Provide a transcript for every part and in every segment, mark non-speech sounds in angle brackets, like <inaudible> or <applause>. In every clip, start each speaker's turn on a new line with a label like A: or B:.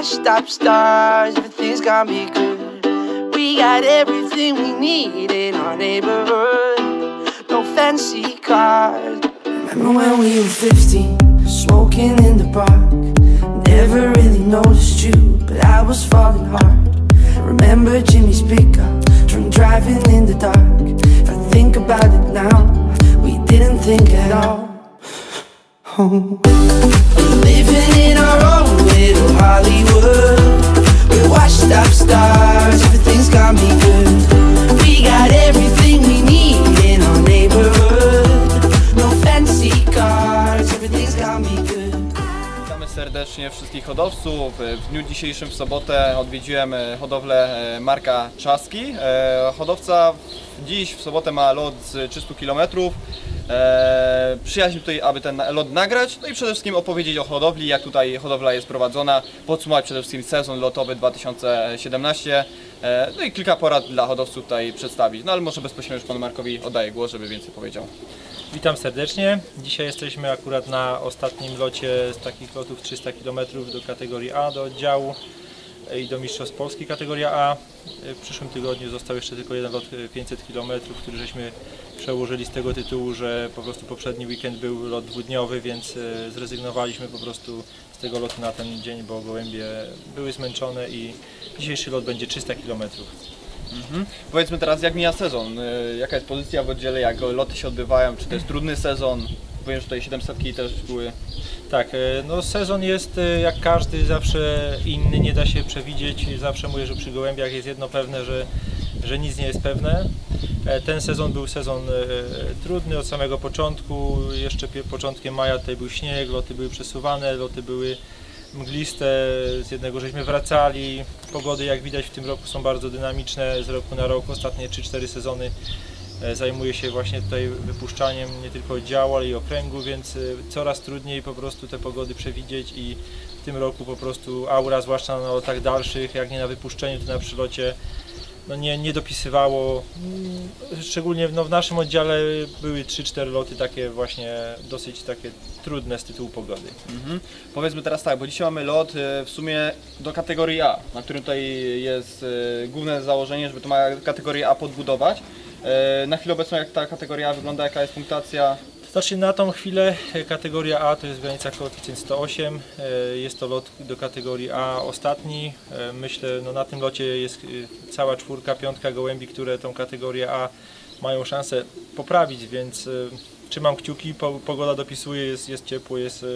A: washed up stars, everything's gonna be good. We got everything we need in our neighborhood. No fancy cars. Remember when we were 15, smoking in the park? Never really noticed you, but I was falling hard. Remember Jimmy's pickup, drunk driving in the dark. If I think about it now, we didn't think at all. Oh. Living in our own little Hollywood. Up stars, everything's good. We got everything we need in our neighborhood. No fancy cars, everything's good.
B: Serdecznie wszystkich hodowców. W dniu dzisiejszym w sobotę odwiedziłem e, hodowlę e, Marka Czaski. E, Hodowca dziś w sobotę ma lot z 300 km. Przyjaźń tutaj, aby ten lot nagrać, no i przede wszystkim opowiedzieć o hodowli, jak tutaj hodowla jest prowadzona, podsumować przede wszystkim sezon lotowy 2017, e, no i kilka porad dla hodowców tutaj przedstawić. No ale może bezpośrednio już Panu Markowi oddaję głos, żeby więcej powiedział.
C: Witam serdecznie. Dzisiaj jesteśmy akurat na ostatnim locie z takich lotów 300 km do kategorii A, do oddziału i do Mistrzostw Polski kategoria A. W przyszłym tygodniu został jeszcze tylko jeden lot e, 500 km, który żeśmy przełożyli z tego tytułu, że po prostu poprzedni weekend był lot dwudniowy, więc e, zrezygnowaliśmy po prostu z tego lotu na ten dzień, bo gołębie były zmęczone i dzisiejszy lot będzie 300 km.
B: Mhm. Powiedzmy teraz, jak mija sezon? Y, Jaka jest pozycja w oddziale? Jak loty się odbywają? Czy to jest trudny sezon? Wiem, że tutaj 700 też były.
C: Tak, e, no sezon jest e, jak każdy, zawsze inny, nie da się przewidzieć. Zawsze mówię, że przy gołębiach jest jedno pewne, że, że nic nie jest pewne. E, Ten sezon był sezon trudny od samego początku. Jeszcze początkiem maja tutaj był śnieg, loty były przesuwane, loty były mgliste, z jednego żeśmy wracali. Pogody jak widać w tym roku są bardzo dynamiczne z roku na rok. Ostatnie 3-4 sezony zajmuje się właśnie tutaj wypuszczaniem nie tylko oddziału, ale i okręgu, więc e, coraz trudniej po prostu te pogody przewidzieć i w tym roku po prostu aura, zwłaszcza na lotach dalszych, jak nie na wypuszczeniu, to na przylocie, no nie, nie dopisywało. Mm, Szczególnie no, w naszym oddziale były 3-4 loty takie właśnie dosyć takie trudne z tytułu pogody.
B: Mhm. Powiedzmy teraz tak, bo dzisiaj mamy lot y, w sumie do kategorii A, na którym tutaj jest główne założenie, żeby to ma kategorię A podbudować. Y, Na chwilę obecną jak ta kategoria wygląda, jaka jest punktacja?
C: Znaczy na tą chwilę e, kategoria A to jest w granicach koeficjent 108, e, jest to lot do kategorii A ostatni. E, Myślę, no na tym locie jest e, cała czwórka, piątka gołębi, które tą kategorię A mają szansę poprawić, więc e, trzymam kciuki, po- pogoda dopisuje, jest, jest ciepło, jest e,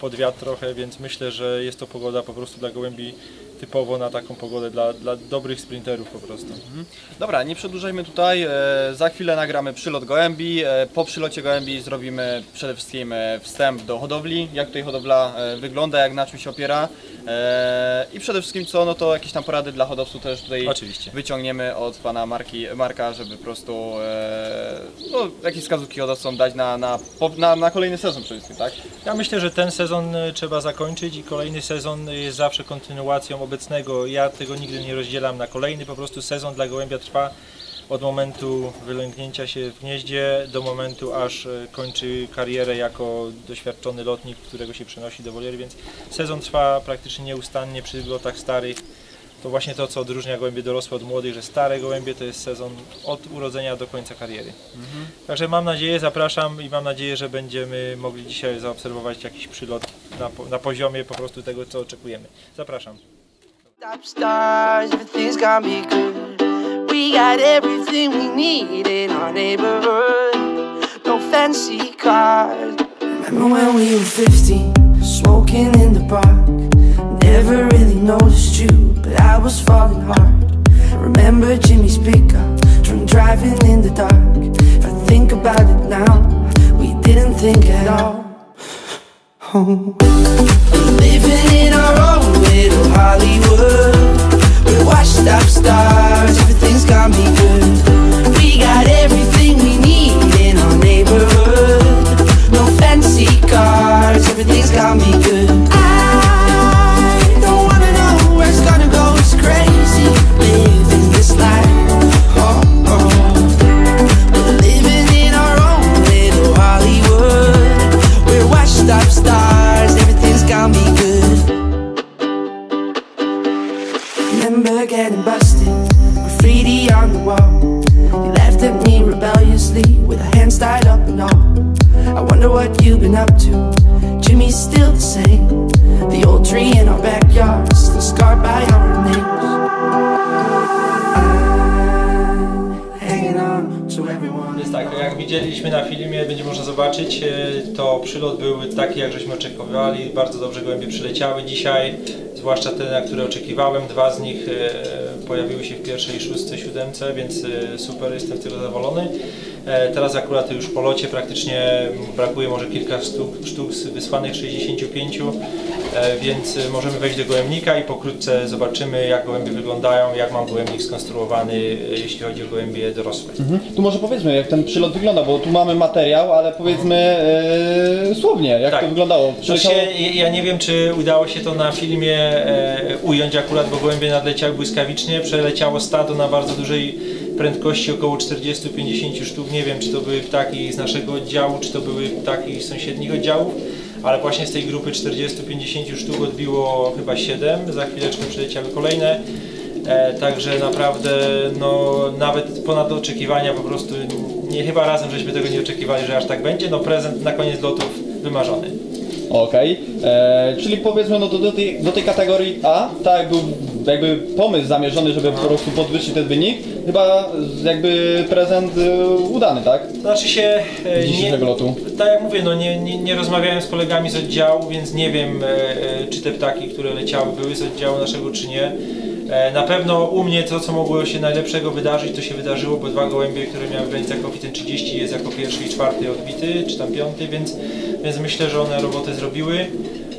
C: pod wiatr trochę, więc myślę, że jest to pogoda po prostu dla gołębi typowo na taką pogodę, dla, dla dobrych sprinterów po prostu.
B: Dobra, nie przedłużajmy tutaj, e, za chwilę nagramy przylot gołębi. E, Po przylocie gołębi zrobimy przede wszystkim e, wstęp do hodowli, jak tutaj hodowla wygląda, jak na czym się opiera i przede wszystkim co, no to jakieś tam porady dla hodowców też tutaj
C: Oczywiście.
B: wyciągniemy od pana Marki, Marka, żeby po prostu no, jakieś wskazówki hodowcom dać na, na, na, na kolejny sezon przede wszystkim, tak?
C: Ja myślę, że ten sezon trzeba zakończyć i kolejny sezon jest zawsze kontynuacją obecnego. Ja tego nigdy nie rozdzielam na kolejny, po prostu sezon dla gołębia trwa od momentu wylęgnięcia się w gnieździe do momentu aż e, kończy karierę jako doświadczony lotnik, którego się przenosi do woliery, więc sezon trwa praktycznie nieustannie przy lotach starych. To właśnie to, co odróżnia gołębie dorosłe od młodych, że stare gołębie to jest sezon od urodzenia do końca kariery. Także mam nadzieję, zapraszam i mam nadzieję, że będziemy mogli dzisiaj zaobserwować jakiś przylot na, na poziomie po prostu tego, co oczekujemy. Zapraszam.
A: Top stars, everything's gonna be good. We got everything we need in our neighborhood. No fancy cars. Remember when we were 15, smoking in the park? Never really noticed you, but I was falling hard. Remember Jimmy's pickup, drunk driving in the dark. If I think about it now, we didn't think at all. Oh. Living in our own little Hollywood. We're washed up stars,
C: przyleciały dzisiaj, zwłaszcza te, na które oczekiwałem. Dwa z nich e, pojawiły się w pierwszej szóstce, siódemce, więc e, super, jestem z tego zadowolony. E, Teraz akurat już po locie praktycznie brakuje może kilka sztuk, sztuk z wysłanych 65, e, więc e, możemy wejść do gołębnika i pokrótce zobaczymy jak gołębie wyglądają, jak mam gołębnik skonstruowany, e, jeśli chodzi o gołębie dorosłe.
B: Tu może powiedzmy, jak ten przylot wygląda, bo tu mamy materiał, ale powiedzmy e, słownie, jak
C: Tak.
B: to wyglądało.
C: Znaczy, ja nie wiem, czy udało się to na filmie e, ująć akurat, bo gołębie nadleciały błyskawicznie. Przeleciało stado na bardzo dużej prędkości, około 40-50 sztuk. Nie wiem, czy to były ptaki z naszego oddziału, czy to były ptaki z sąsiednich oddziałów, ale właśnie z tej grupy 40-50 sztuk odbiło chyba 7. Za chwileczkę przeleciały kolejne. E, także naprawdę, no, nawet ponad oczekiwania po prostu, nie chyba razem żeśmy tego nie oczekiwali, że aż tak będzie. No prezent na koniec lotów wymarzony.
B: Okej, e, czyli powiedzmy no to do tej, do tej kategorii A, tak był jakby pomysł zamierzony, żeby po prostu podwyższyć ten wynik, chyba jakby prezent e, udany, tak?
C: Znaczy się, e,
B: dzisiejszego lotu.
C: tak jak mówię, no nie, nie, nie rozmawiałem z kolegami z oddziału, więc nie wiem, e, e, czy te ptaki, które leciały, były z oddziału naszego, czy nie. E, Na pewno u mnie to, co mogło się najlepszego wydarzyć, to się wydarzyło, bo dwa gołębie, które miały w granicach koeficjent 30 jest jako pierwszy i czwarty odbity, czy tam piąty, więc, więc myślę, że one robotę zrobiły.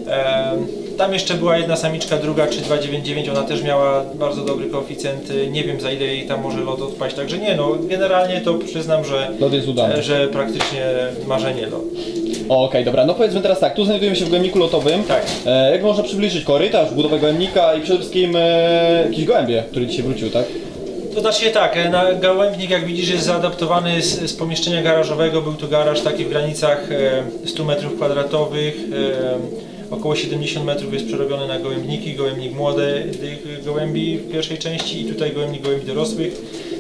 C: E, Tam jeszcze była jedna samiczka, druga czy 299, ona też miała bardzo dobry koeficjent, nie wiem za ile jej tam może lot odpaść, także nie no, generalnie to przyznam, że,
B: Lot jest udany.
C: że praktycznie marzenie lot.
B: Okej, dobra, no powiedzmy teraz tak, tu znajdujemy się w gołębniku lotowym.
C: Tak.
B: E, jak można przybliżyć korytarz, budowę gołębnika i przede wszystkim e, jakieś gołębie, które dzisiaj wróciły, tak?
C: To znaczy tak, e, na gołębnik jak widzisz jest zaadaptowany z, z pomieszczenia garażowego, był to garaż taki w granicach e, 100 metrów kwadratowych, e, około 70 metrów jest przerobiony na gołębniki, gołębnik młodych gołębi w pierwszej części i tutaj gołębnik gołębi dorosłych.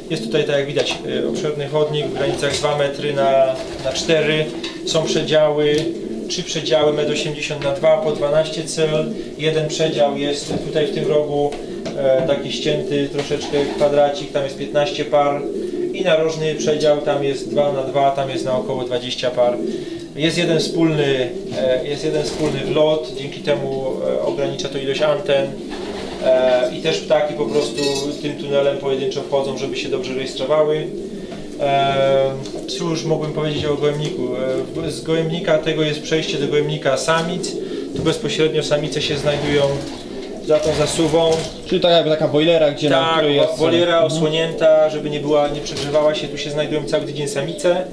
C: Jest tutaj, tak jak widać, e, obszerny chodnik w granicach 2 metry na, na 4, są przedziały, trzy przedziały 1,80 m na 2 po 12 cel, jeden przedział jest tutaj w tym rogu e, taki ścięty troszeczkę kwadracik, tam jest 15 par i narożny przedział tam jest 2 na 2 tam jest na około 20 par. Jest jeden wspólny, e, jest jeden wspólny wlot, dzięki temu e, ogranicza to ilość anten e, i też ptaki po prostu tym tunelem pojedynczo wchodzą, żeby się dobrze rejestrowały. Cóż mógłbym powiedzieć o gołębniku? Z gołębnika tego jest przejście do gołębnika samic. Tu bezpośrednio samice się znajdują za tą zasuwą.
B: Czyli tak jakby taka boilera, gdzie na
C: Tak,
B: której jest...
C: woliera
B: Mhm.
C: osłonięta, żeby nie była, nie przegrzewała się. Tu się znajdują cały tydzień samice.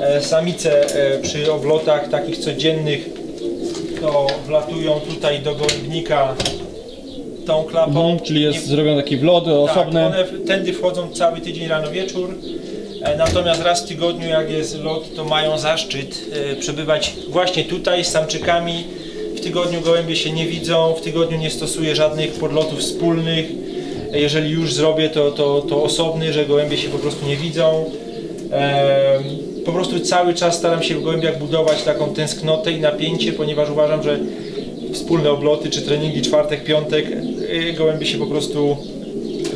C: E, Samice e, przy oblotach takich codziennych to wlatują tutaj do gołębnika tą klapą.
B: Mhm, czyli jest zrobiony taki wlot osobny.
C: tak, one w- tędy wchodzą cały tydzień rano wieczór. E, Natomiast raz w tygodniu, jak jest lot, to mają zaszczyt przebywać właśnie tutaj z samczykami. W tygodniu gołębie się nie widzą, w tygodniu nie stosuję żadnych podlotów wspólnych. Jeżeli już zrobię, to, to, to osobny, że gołębie się po prostu nie widzą. Po prostu cały czas staram się w gołębiach budować taką tęsknotę i napięcie, ponieważ uważam, że wspólne obloty czy treningi czwartek, piątek, y, gołębie się po prostu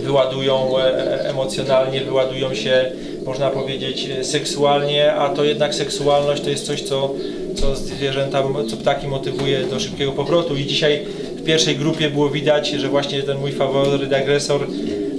C: wyładują e, emocjonalnie, wyładują się, można powiedzieć, e, seksualnie, a to jednak seksualność to jest coś, co, co zwierzęta, co ptaki motywuje do szybkiego powrotu. I dzisiaj pierwszej grupie było widać, że właśnie ten mój faworyt agresor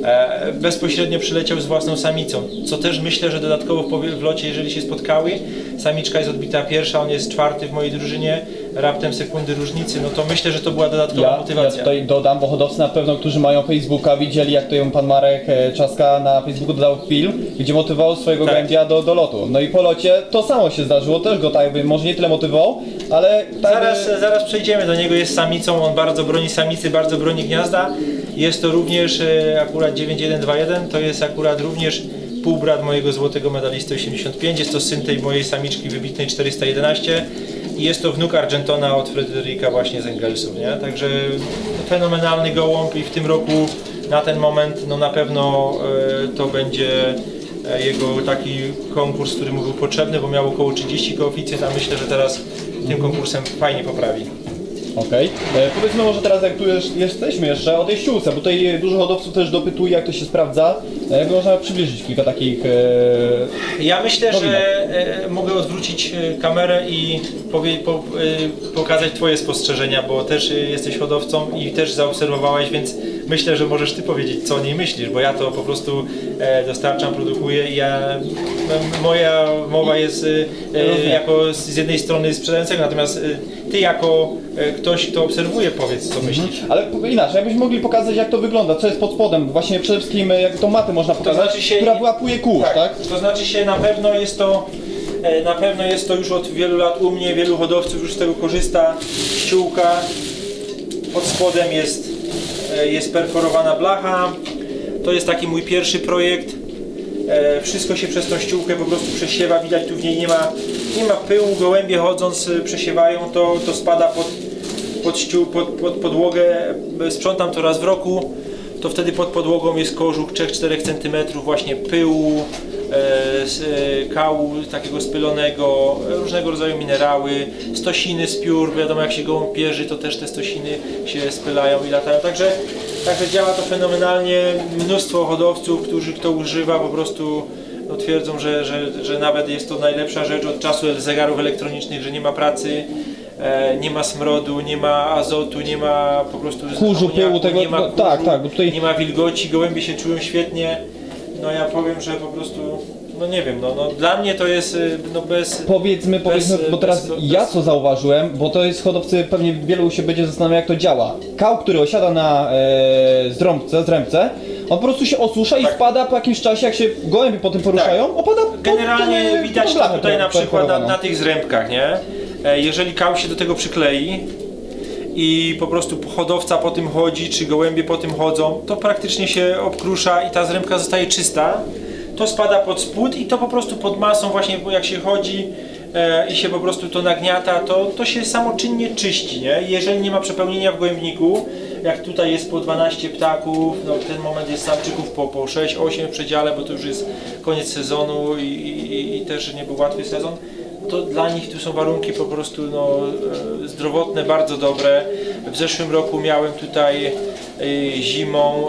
C: e, bezpośrednio przyleciał z własną samicą, co też myślę, że dodatkowo w, locie, jeżeli się spotkały, samiczka jest odbita pierwsza, on jest czwarty w mojej drużynie, raptem sekundy różnicy, no to myślę, że to była dodatkowa
B: Ja, ja
C: motywacja.
B: tutaj dodam, bo hodowcy na pewno, którzy mają Facebooka, widzieli jak tutaj pan Marek e, Czaska na Facebooku dodał film, gdzie motywował swojego
C: Tak.
B: do, do lotu. No i po locie to samo się zdarzyło, też go tak jakby, może nie tyle motywował, ale tak
C: Zaraz,
B: jakby,
C: zaraz przejdziemy do niego, jest samicą, on bardzo broni samicy, bardzo broni gniazda. Jest to również e, akurat 9121, to jest akurat również półbrat mojego złotego medalisty 85, jest to syn tej mojej samiczki wybitnej 411 i jest to wnuk Argentona od Fryderyka właśnie z Engelsów, nie? Także fenomenalny gołąb i w tym roku na ten moment no na pewno e, to będzie e, jego taki konkurs, który mu był potrzebny, bo miał około 30 koeficjent, a myślę, że teraz tym konkursem fajnie poprawi.
B: Okej. E, Powiedzmy może teraz, jak tu jest, jesteśmy jeszcze, o tej ściółce, bo tutaj dużo hodowców też dopytuje, jak to się sprawdza. E, Jak można przybliżyć kilka takich... E...
C: Ja myślę, że e, mogę odwrócić e, kamerę i powie, po, e, pokazać Twoje spostrzeżenia, bo też jesteś hodowcą i też zaobserwowałeś, więc myślę, że możesz Ty powiedzieć, co o niej myślisz, bo ja to po prostu e, dostarczam, produkuję i ja, m- moja mowa jest e, e, jako z jednej strony sprzedającego, natomiast Ty jako ktoś, kto obserwuje, powiedz, co myślisz.
B: Ale po- inaczej, jakbyśmy mogli pokazać, jak to wygląda, co jest pod spodem, właśnie przede wszystkim jak tą matę można pokazać,
C: znaczy się-
B: która wyłapuje kurz, tak?
C: To znaczy się na pewno jest to na pewno jest to już od wielu lat u mnie, wielu hodowców już z tego korzysta. Ściółka pod spodem jest, jest perforowana blacha. To jest taki mój pierwszy projekt. E, Wszystko się przez tą ściółkę po prostu przesiewa, widać tu w niej nie ma, nie ma pyłu, gołębie chodząc e, przesiewają. To, to spada pod, pod, ściół, pod, pod podłogę, E, sprzątam to raz w roku, to wtedy pod podłogą jest kożuch 3-4 cm właśnie pyłu, e, e, kału takiego spylonego, różnego rodzaju minerały, stosiny z piór, wiadomo jak się gołąb pierzy, to też te stosiny się spylają i latają, także, także działa to fenomenalnie, mnóstwo hodowców, którzy to używa po prostu no, twierdzą, że, że, że nawet jest to najlepsza rzecz od czasu zegarów elektronicznych, że nie ma pracy, e, nie ma smrodu, nie ma azotu, nie ma po prostu
B: Kurzu, pyłu, tego-
C: nie ma
B: no,
C: kurzu,
B: tak, tak, bo tutaj-
C: nie ma wilgoci, gołębie się czują świetnie. No ja powiem, że po prostu, no nie wiem, no, no dla mnie to jest y, no bez...
B: Powiedzmy, powiedzmy,
C: Bez-
B: bo teraz
C: bez-
B: ja
C: bez-
B: co zauważyłem, bo to jest hodowcy, pewnie wielu się będzie zastanawiał jak to działa. Kał, który osiada na e, zdrąbce, zrębce, on po prostu się osusza i
C: Tak.
B: wpada po jakimś czasie, jak się gołębie po tym poruszają, opada pod-
C: Generalnie
B: pod,
C: widać to tutaj na przykład na, na tych zrębkach, nie? E, Jeżeli kał się do tego przyklei i po prostu hodowca po tym chodzi, czy gołębie po tym chodzą, to praktycznie się obkrusza i ta zrębka zostaje czysta. To spada pod spód i to po prostu pod masą właśnie jak się chodzi e, i się po prostu to nagniata, to, to się samoczynnie czyści, nie? Jeżeli nie ma przepełnienia w gołębniku, jak tutaj jest po 12 ptaków, no w ten moment jest samczyków po, po 6-8 w przedziale, bo to już jest koniec sezonu i, i, i też nie był łatwy sezon, to dla nich tu są warunki po prostu no, e, zdrowotne, bardzo dobre. W zeszłym roku miałem tutaj e, zimą,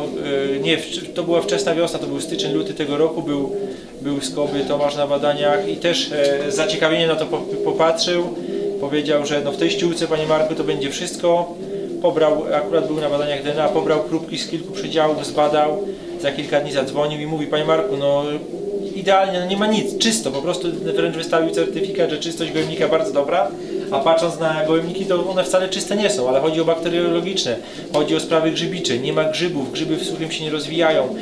C: e, nie, to była wczesna wiosna, to był styczeń, luty tego roku, był, był Skoby Tomasz na badaniach i też z zaciekawieniem na to po- popatrzył. Powiedział, że no w tej ściółce, panie Marku, to będzie wszystko. Pobrał, akurat był na badaniach DNA, pobrał próbki z kilku przedziałów, zbadał, za kilka dni zadzwonił i mówi, panie Marku, no idealnie, no nie ma nic, czysto, po prostu wręcz wystawił certyfikat, że czystość gołębnika bardzo dobra, a patrząc na gołębniki, to one wcale czyste nie są, ale chodzi o bakteriologiczne, chodzi o sprawy grzybicze, nie ma grzybów, grzyby w suchym się nie rozwijają.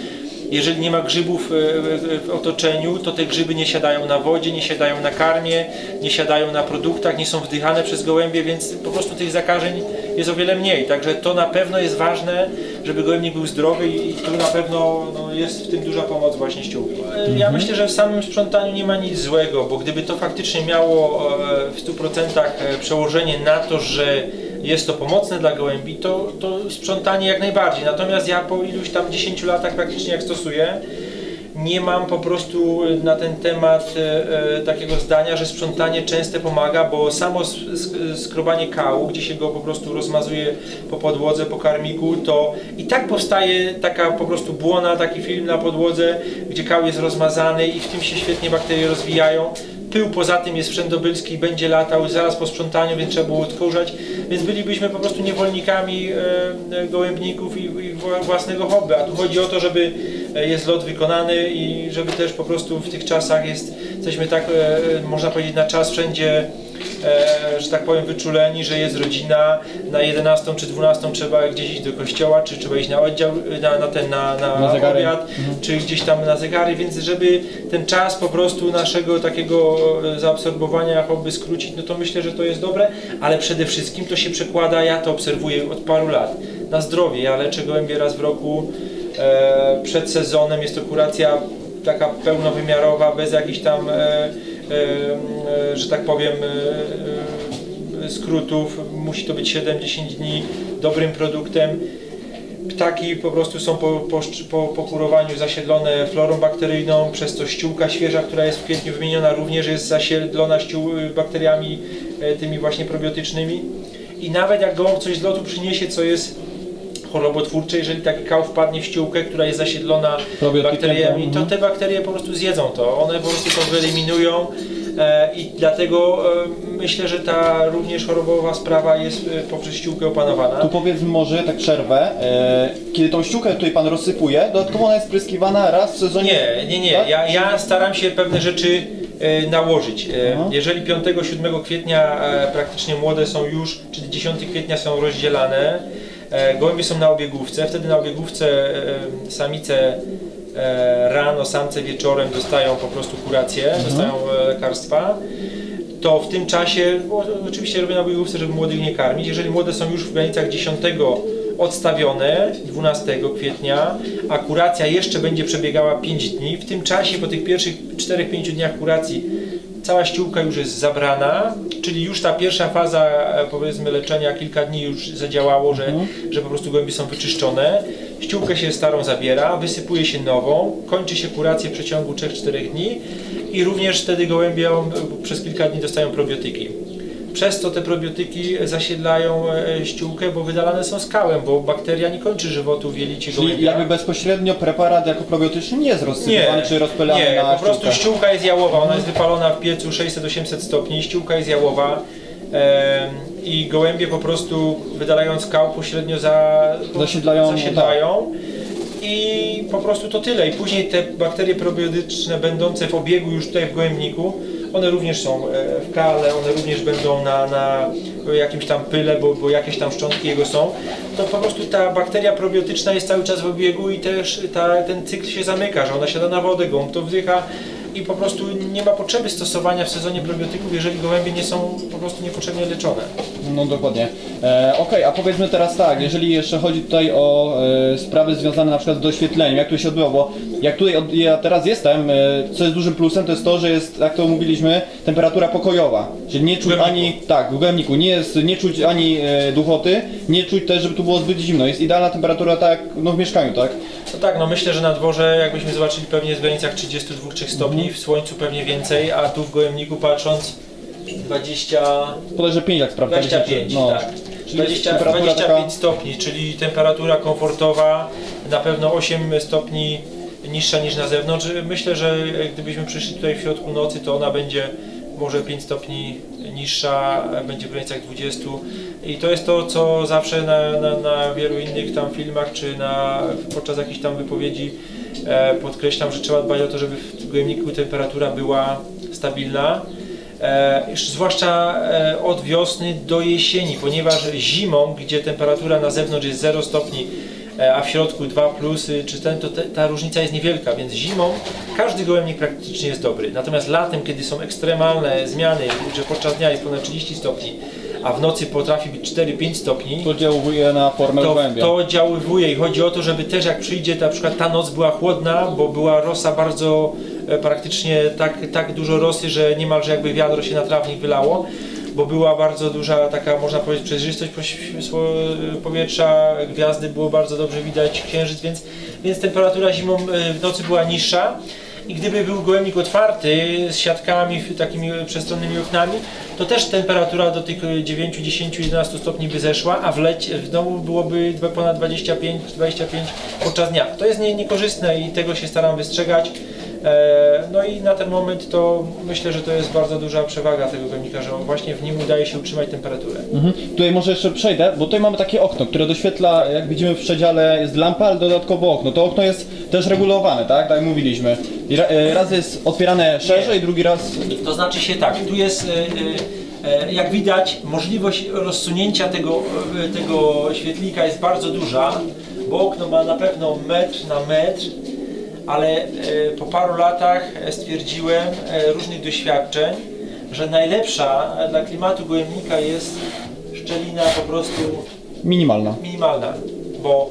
C: Jeżeli nie ma grzybów e, e, w otoczeniu, to te grzyby nie siadają na wodzie, nie siadają na karmie, nie siadają na produktach, nie są wdychane przez gołębie, więc po prostu tych zakażeń jest o wiele mniej. Także to na pewno jest ważne, żeby gołębnik był zdrowy i i tu na pewno no, jest w tym duża pomoc właśnie ściółki. E, Ja myślę, że w samym sprzątaniu nie ma nic złego, bo gdyby to faktycznie miało e, w 100% e, przełożenie na to, że jest to pomocne dla gołębi, to, to sprzątanie jak najbardziej. Natomiast ja po iluś tam 10 latach praktycznie jak stosuję, nie mam po prostu na ten temat e, e, takiego zdania, że sprzątanie częste pomaga, bo samo skrobanie kału, gdzie się go po prostu rozmazuje po podłodze, po karmiku, to i tak powstaje taka po prostu błona, taki film na podłodze, gdzie kał jest rozmazany i w tym się świetnie bakterie rozwijają. Pył poza tym jest wszędobylski i będzie latał zaraz po sprzątaniu, więc trzeba było odkurzać, więc bylibyśmy po prostu niewolnikami e, e, gołębników i, i wła- własnego hobby, a tu chodzi o to, żeby e, jest lot wykonany i żeby też po prostu w tych czasach jest, jesteśmy tak, można powiedzieć, na czas wszędzie, e, że tak powiem, wyczuleni, że jest rodzina, na 11 czy 12 trzeba gdzieś iść do kościoła, czy trzeba iść na oddział, na, na ten, na, na,
B: Na zegary.
C: obiad, czy gdzieś tam na zegary, więc żeby ten czas po prostu naszego takiego e, zaabsorbowania hobby skrócić, no to myślę, że to jest dobre, ale przede wszystkim to się przekłada, ja to obserwuję od paru lat, na zdrowie. Ja leczę gołębie raz w roku, e, przed sezonem jest to kuracja taka pełnowymiarowa, bez jakichś tam, e, że tak powiem, e, e, skrótów. Musi to być 7-10 dni dobrym produktem. Ptaki po prostu są po, po, po, po kurowaniu zasiedlone florą bakteryjną, przez to ściółka świeża, która jest w kwietniu wymieniona również jest zasiedlona ściół, bakteriami e, tymi właśnie probiotycznymi. I nawet jak gołąb coś z lotu przyniesie, co jest chorobotwórcze, jeżeli taki kał wpadnie w ściółkę, która jest zasiedlona bakteriami, to
B: mhm.
C: te bakterie po prostu zjedzą to. One po prostu to wyeliminują e, i dlatego e, myślę, że ta również chorobowa sprawa jest e, poprzez ściółkę opanowana.
B: Tu powiedzmy może tak przerwę. Kiedy tą ściółkę tutaj pan rozsypuje, dodatkowo ona jest spryskiwana raz w sezonie.
C: Nie, nie, nie.
B: Tak?
C: Ja, ja staram się pewne rzeczy nałożyć.
B: Aha.
C: jeżeli 5-7 kwietnia praktycznie młode są już, czyli 10 kwietnia są rozdzielane, gołębie są na obiegówce, wtedy na obiegówce e, samice e, rano, samce wieczorem dostają po prostu kurację, dostają e, lekarstwa. To w tym czasie, bo oczywiście robię na obiegówce, żeby młodych nie karmić, jeżeli młode są już w granicach 10 odstawione 12 kwietnia, a kuracja jeszcze będzie przebiegała 5 dni. W tym czasie, po tych pierwszych 4-5 dniach kuracji, cała ściółka już jest zabrana, czyli już ta pierwsza faza, e, powiedzmy, leczenia, kilka dni już zadziałało, że, że po prostu gołębie są wyczyszczone. Ściółkę się starą zabiera, wysypuje się nową, kończy się kurację w przeciągu 3-4 dni i również wtedy gołębie przez kilka dni dostają probiotyki. Przez to te probiotyki zasiedlają e, ściółkę, bo wydalane są skałem, bo bakteria nie kończy żywotu w jelicie
B: Czyli
C: gołębia.
B: jakby bezpośrednio preparat jako probiotyczny nie jest rozsypywany czy rozpylany
C: nie,
B: na
C: po prostu
B: ściółkę.
C: ściółka jest jałowa, ona jest wypalona w piecu 600-800 stopni, ściółka jest jałowa em, i gołębie po prostu wydalając skał pośrednio za,
B: Zasiedlają,
C: zasiedlają i po prostu to tyle. I później te bakterie probiotyczne będące w obiegu już tutaj w gołębniku, one również są e, w kale, one również będą na, na jakimś tam pyle, bo, bo jakieś tam szczątki jego są, to po prostu ta bakteria probiotyczna jest cały czas w obiegu i też ta, ten cykl się zamyka, że ona siada na wodę, gołąb to wdycha i po prostu nie ma potrzeby stosowania w sezonie probiotyków, jeżeli gołębie nie są po prostu niepotrzebnie leczone.
B: No dokładnie. E, Okej, a powiedzmy teraz tak, jeżeli jeszcze chodzi tutaj o e, sprawy związane na przykład z doświetleniem, jak to się odbyło, bo jak tutaj od, ja teraz jestem, e, co jest dużym plusem, to jest to, że jest, jak to mówiliśmy, temperatura pokojowa. Czyli nie czuć ani, tak, w gołębniku, nie jest, nie czuć ani e, duchoty, nie czuć też, żeby tu było zbyt zimno. Jest idealna temperatura tak, no w mieszkaniu, tak?
C: No tak, no myślę, że na dworze, jakbyśmy zobaczyli, pewnie jest w granicach 32-3 stopni, w słońcu pewnie więcej, a tu w gołębniku patrząc 20,
B: Podejrzę 5 jak sprawdzaliście.
C: 25,
B: no.
C: tak.
B: Czyli
C: 20,
B: temperatura
C: 25
B: taka-
C: stopni, czyli temperatura komfortowa, na pewno 8 stopni niższa niż na zewnątrz. Myślę, że gdybyśmy przyszli tutaj w środku nocy, to ona będzie może 5 stopni niższa, będzie w granicach 20 i to jest to, co zawsze na, na, na wielu innych tam filmach, czy na, podczas jakichś tam wypowiedzi e, podkreślam, że trzeba dbać o to, żeby w gołębniku temperatura była stabilna. E, zwłaszcza e, od wiosny do jesieni, ponieważ zimą, gdzie temperatura na zewnątrz jest 0 stopni, e, a w środku 2 plusy, czy ten, to te, ta różnica jest niewielka, więc zimą każdy gołębnik praktycznie jest dobry. Natomiast latem, kiedy są ekstremalne zmiany, że podczas dnia jest ponad 30 stopni, a w nocy potrafi być 4-5 stopni,
B: To oddziałuje na formę
C: to, to oddziaływuje i chodzi o to, żeby też jak przyjdzie, na przykład ta noc była chłodna, bo była rosa bardzo e, praktycznie tak, tak dużo rosy, że niemalże jakby wiadro się na trawnik wylało, bo była bardzo duża taka, można powiedzieć, przejrzystość sło- powietrza, gwiazdy było bardzo dobrze widać, księżyc, więc, więc temperatura zimą e, w nocy była niższa. I gdyby był gołębnik otwarty z siatkami, takimi przestronnymi oknami, to też temperatura do tych 9, 10, 11 stopni by zeszła, a w, leć, w domu byłoby ponad 25, 25 podczas dnia. To jest nie, niekorzystne i tego się staram wystrzegać. E, No i na ten moment to myślę, że to jest bardzo duża przewaga tego gołębnika, że on właśnie w nim udaje się utrzymać temperaturę.
B: Mhm. Tutaj może jeszcze przejdę, bo tutaj mamy takie okno, które doświetla, jak widzimy w przedziale jest lampa, ale dodatkowo okno. To okno jest też regulowane, tak? Tak jak mówiliśmy. E, Raz jest otwierane szerzej, drugi raz...
C: To znaczy się tak, tu jest e, jak widać możliwość rozsunięcia tego, tego świetlika jest bardzo duża, bo okno ma na pewno metr na metr, ale e, po paru latach e, stwierdziłem e, różnych doświadczeń, że najlepsza dla klimatu gołębnika jest szczelina po prostu
B: Minimalna.
C: minimalna, bo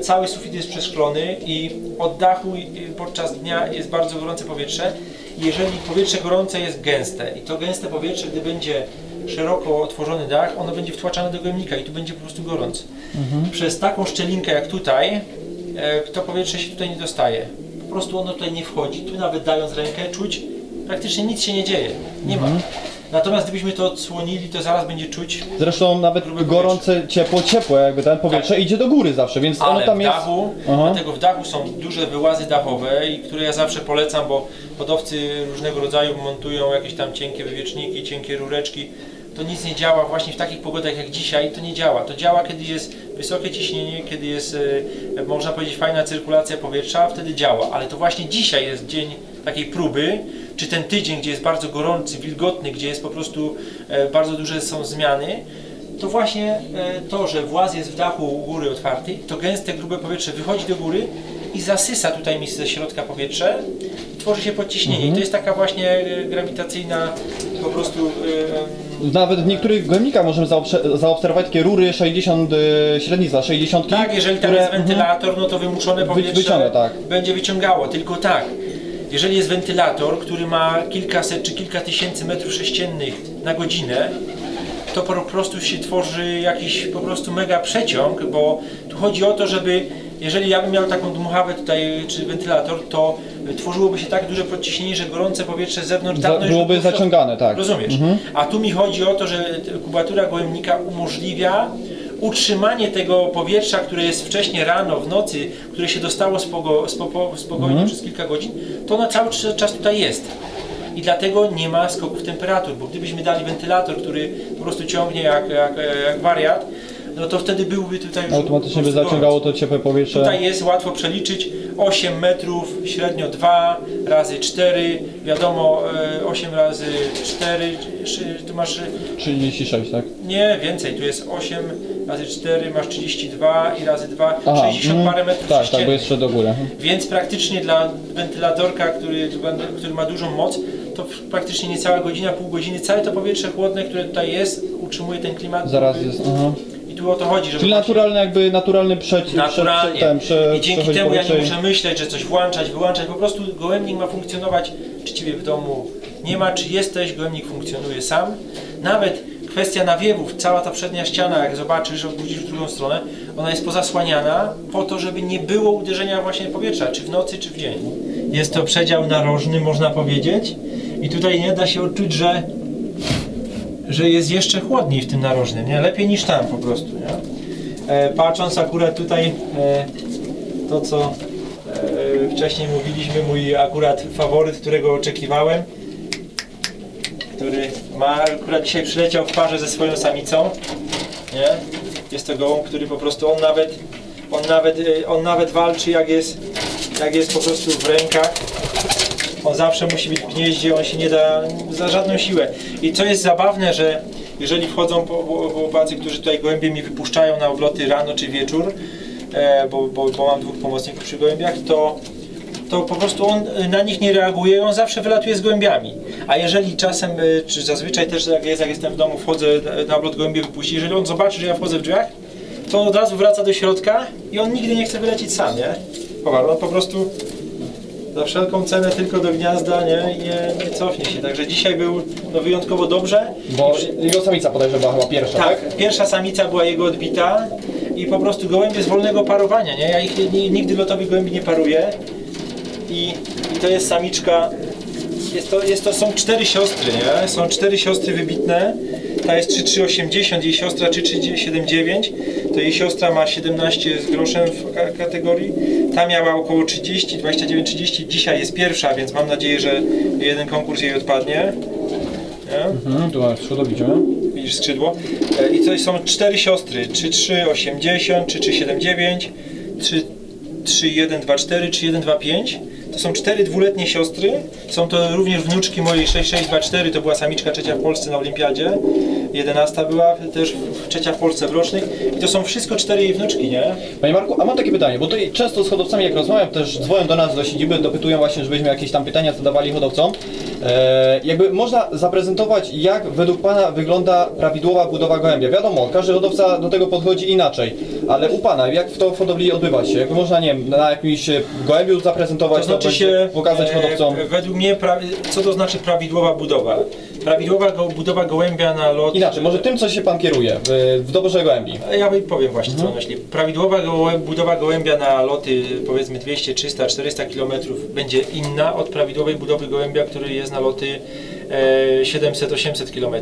C: cały sufit jest przeszklony i od dachu podczas dnia jest bardzo gorące powietrze. Jeżeli powietrze gorące jest gęste i to gęste powietrze, gdy będzie szeroko otworzony dach, ono będzie wtłaczane do gojemnika i tu będzie po prostu gorąco. Przez taką szczelinkę jak tutaj, to powietrze się tutaj nie dostaje. Po prostu ono tutaj nie wchodzi. Tu nawet dając rękę czuć, praktycznie nic się nie dzieje. Nie ma. Natomiast gdybyśmy to odsłonili, to zaraz będzie czuć
B: Zresztą nawet
C: Grube
B: gorące, ciepło, ciepłe, jakby ten powietrze idzie do góry zawsze, więc ono
C: Ale
B: tam
C: w
B: jest.
C: dachu,
B: Aha.
C: dlatego w dachu są duże wyłazy dachowe, i które ja zawsze polecam, bo hodowcy różnego rodzaju montują jakieś tam cienkie wywieczniki, cienkie rureczki. To nic nie działa właśnie w takich pogodach jak dzisiaj, to nie działa. To działa, kiedy jest wysokie ciśnienie, kiedy jest, e, można powiedzieć, fajna cyrkulacja powietrza, wtedy działa. Ale to właśnie dzisiaj jest dzień takiej próby, czy ten tydzień, gdzie jest bardzo gorący, wilgotny, gdzie jest po prostu e, bardzo duże są zmiany, to właśnie e, to, że właz jest w dachu u góry otwarty, to gęste, grube powietrze wychodzi do góry i zasysa tutaj mi ze środka powietrze i tworzy się podciśnienie. I to jest taka właśnie grawitacyjna po prostu
B: Nawet w niektórych gojemnikach możemy zaobse- zaobserwować takie rury 60, y, średnica 60.
C: Tak, jeżeli tam
B: które-
C: jest wentylator, no to wymuszone powietrze
B: wyciąga, tak.
C: będzie wyciągało. Tylko tak, jeżeli jest wentylator, który ma kilkaset czy kilka tysięcy metrów sześciennych na godzinę, to po prostu się tworzy jakiś po prostu mega przeciąg, bo tu chodzi o to, żeby jeżeli ja bym miał taką dmuchawę tutaj, czy wentylator, to tworzyłoby się tak duże podciśnienie, że gorące powietrze z zewnątrz
B: Za-
C: dawno już
B: byłoby
C: by poszło-
B: zaciągane, tak.
C: Rozumiesz? A tu mi chodzi o to, że kubatura gołębnika umożliwia utrzymanie tego powietrza, które jest wcześniej rano, w nocy, które się dostało spogo, spopo, spokojnie przez kilka godzin, to na cały cz- czas tutaj jest. I dlatego nie ma skoków temperatur, bo gdybyśmy dali wentylator, który po prostu ciągnie jak, jak, jak wariat, no to wtedy byłby tutaj
B: Automatycznie by zaciągało to ciepłe powietrze.
C: Tutaj jest łatwo przeliczyć 8 metrów, średnio 2 razy 4, wiadomo e, 8 razy 4, szy- tu masz,
B: 36, tak?
C: nie więcej, tu jest 8 razy 4, masz 32 i razy 2,
B: Aha,
C: 60
B: mhm.
C: parę metrów
B: Tak, tak, bo jeszcze do góry.
C: Więc praktycznie dla wentylatorka, który, który ma dużą moc, to praktycznie niecała godzina, pół godziny, całe to powietrze chłodne, które tutaj jest, utrzymuje ten klimat.
B: Zaraz jest, aha.
C: I tu o to chodzi, żeby
B: Czyli naturalny jakby, naturalny przeci...
C: naturalnie.
B: Prze, ten, prze,
C: I dzięki temu ja nie muszę myśleć, że coś włączać, wyłączać. Po prostu gołębnik ma funkcjonować, czy ciebie w domu nie ma, czy jesteś, gołębnik funkcjonuje sam. Nawet kwestia nawiewów, cała ta przednia ściana, jak zobaczysz, odwrócisz w drugą stronę, ona jest pozasłaniana po to, żeby nie było uderzenia właśnie powietrza, czy w nocy, czy w dzień. Jest to przedział narożny, można powiedzieć. I tutaj nie da się odczuć, że że jest jeszcze chłodniej w tym narożnym, nie? Lepiej niż tam po prostu, nie? E, patrząc akurat tutaj e, to, co e, wcześniej mówiliśmy, mój akurat faworyt, którego oczekiwałem, który ma, akurat dzisiaj przyleciał w parze ze swoją samicą, nie? Jest to gołąb, który po prostu, on nawet, on nawet, e, on nawet walczy jak jest, jak jest po prostu w rękach, on zawsze musi być w gnieździe, on się nie da za żadną siłę. I co jest zabawne, że jeżeli wchodzą chłopacy, którzy tutaj gołębie mi wypuszczają na obloty rano czy wieczór, e, bo, bo, bo mam dwóch pomocników przy gołębiach, to, to po prostu on e, na nich nie reaguje, on zawsze wylatuje z gołębiami. A jeżeli czasem, e, czy zazwyczaj też jak jest, jak jestem w domu, wchodzę na oblot gołębie wypuści, jeżeli on zobaczy, że ja wchodzę w drzwiach, to on od razu wraca do środka i on nigdy nie chce wylecieć sam, nie? Popatrz, on po prostu za wszelką cenę tylko do gniazda, nie, I nie, nie cofnie się. Także dzisiaj był no, wyjątkowo dobrze.
B: Bo jego samica podejrzewam była chyba pierwsza,
C: Tak, pierwsza samica była jego odbita i po prostu gołębie z wolnego parowania, nie? Ja ich nie, nigdy lotowych gołębi nie paruję. I, I to jest samiczka, jest to, jest to, są cztery siostry, nie? Są cztery siostry wybitne. Ta jest 3380, jej siostra 3379. To jej siostra ma 17 z groszem w ka- kategorii. Ta miała około 30, 29-30. Dzisiaj jest pierwsza, więc mam nadzieję, że jeden konkurs jej odpadnie. Nie?
B: Mhm, mamy skrzydło, widzimy.
C: widzisz skrzydło. E, I to są cztery siostry, 3380, 3379, 3124, 3125. To są cztery dwuletnie siostry. Są to również wnuczki mojej 6624, to była samiczka trzecia w Polsce na olimpiadzie. 11 była też w- trzecia w Polsce w rocznych. I to są wszystko cztery jej wnuczki, nie?
B: Panie Marku, a mam takie pytanie, bo tutaj często z hodowcami jak rozmawiam, też dzwonią do nas do siedziby, dopytują właśnie, żebyśmy jakieś tam pytania zadawali hodowcom. E, jakby można zaprezentować, jak według Pana wygląda prawidłowa budowa gołębia. Wiadomo, każdy hodowca do tego podchodzi inaczej, ale u Pana, jak to w hodowli odbywa się? Jakby można, nie wiem, na jakimś gołębiu zaprezentować,
C: To znaczy
B: będzie
C: się,
B: pokazać
C: e,
B: hodowcom.
C: według mnie, co to znaczy prawidłowa budowa? Prawidłowa go, budowa gołębia na lot...
B: Inaczej, może tym, co się Pan kieruje w, doborze gołębi.
C: Ja wam powiem właśnie,
B: Mhm.
C: co na myśli. Prawidłowa gołę- budowa gołębia na loty powiedzmy 200, 300, 400 km będzie inna od prawidłowej budowy gołębia, który jest na loty e, 700, 800 km.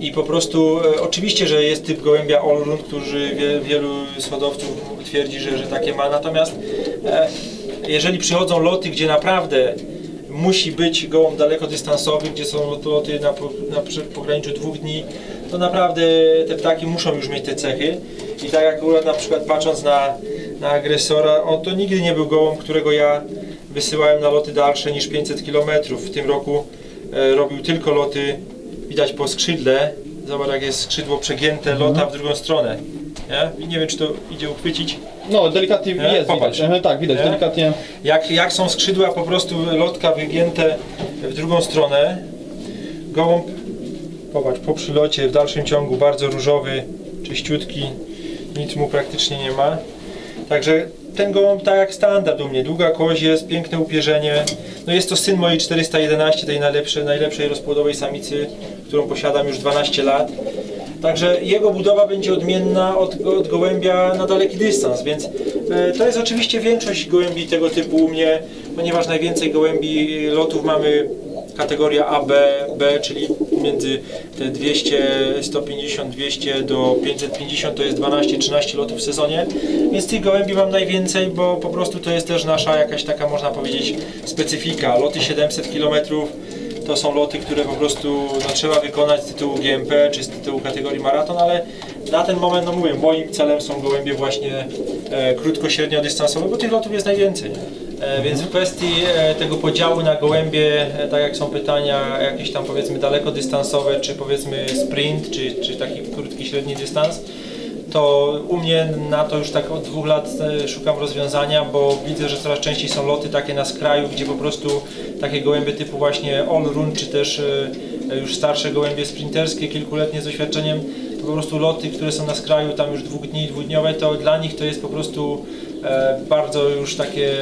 C: I po prostu, e, oczywiście, że jest typ gołębia Allround, który wie, wielu schodowców twierdzi, że, że takie ma, natomiast e, jeżeli przychodzą loty, gdzie naprawdę musi być gołąb dalekodystansowy, gdzie są loty na, na pograniczu dwóch dni, to naprawdę te ptaki muszą już mieć te cechy. I tak jak akurat na przykład patrząc na, na agresora, on to nigdy nie był gołąb, którego ja wysyłałem na loty dalsze niż 500 km. W tym roku e, robił tylko loty, widać po skrzydle, zobacz jak jest skrzydło przegięte, lota w drugą stronę. Nie? I nie wiem czy to idzie uchwycić.
B: No, delikatnie
C: Nie?
B: jest
C: Popatrz.
B: widać. Tak, widać,
C: Nie?
B: delikatnie.
C: Jak, jak są skrzydła po prostu lotka wygięte w drugą stronę. Gołąb, popatrz, po przylocie w dalszym ciągu bardzo różowy, czyściutki, nic mu praktycznie nie ma. Także ten gołąb tak jak standard u mnie, długa kość jest, piękne upierzenie. No jest to syn mojej 411, tej najlepszej, najlepszej rozpłodowej samicy, którą posiadam już 12 lat. Także jego budowa będzie odmienna od, od gołębia na daleki dystans, więc e, to jest oczywiście większość gołębi tego typu u mnie, ponieważ najwięcej gołębi lotów mamy kategoria A, B, czyli między te 200, 150, 200 do 550 to jest 12-13 lotów w sezonie, więc tych gołębi mam najwięcej, bo po prostu to jest też nasza jakaś taka można powiedzieć specyfika. Loty 700 km to są loty, które po prostu no, trzeba wykonać z tytułu GMP czy z tytułu kategorii maraton, ale na ten moment, no mówię, moim celem są gołębie właśnie e, krótko-średniodystansowe, bo tych lotów jest najwięcej. E, więc w kwestii e, tego podziału na gołębie, e, tak jak są pytania jakieś tam powiedzmy dalekodystansowe, czy powiedzmy sprint, czy, czy taki krótki, średni dystans, to u mnie na to już tak od dwóch lat e, szukam rozwiązania, bo widzę, że coraz częściej są loty takie na skraju, gdzie po prostu takie gołębie typu właśnie all run, czy też e, już starsze gołębie sprinterskie, kilkuletnie z doświadczeniem, po prostu loty, które są na skraju tam już dwóch dni, dwudniowe, to dla nich to jest po prostu e, bardzo już takie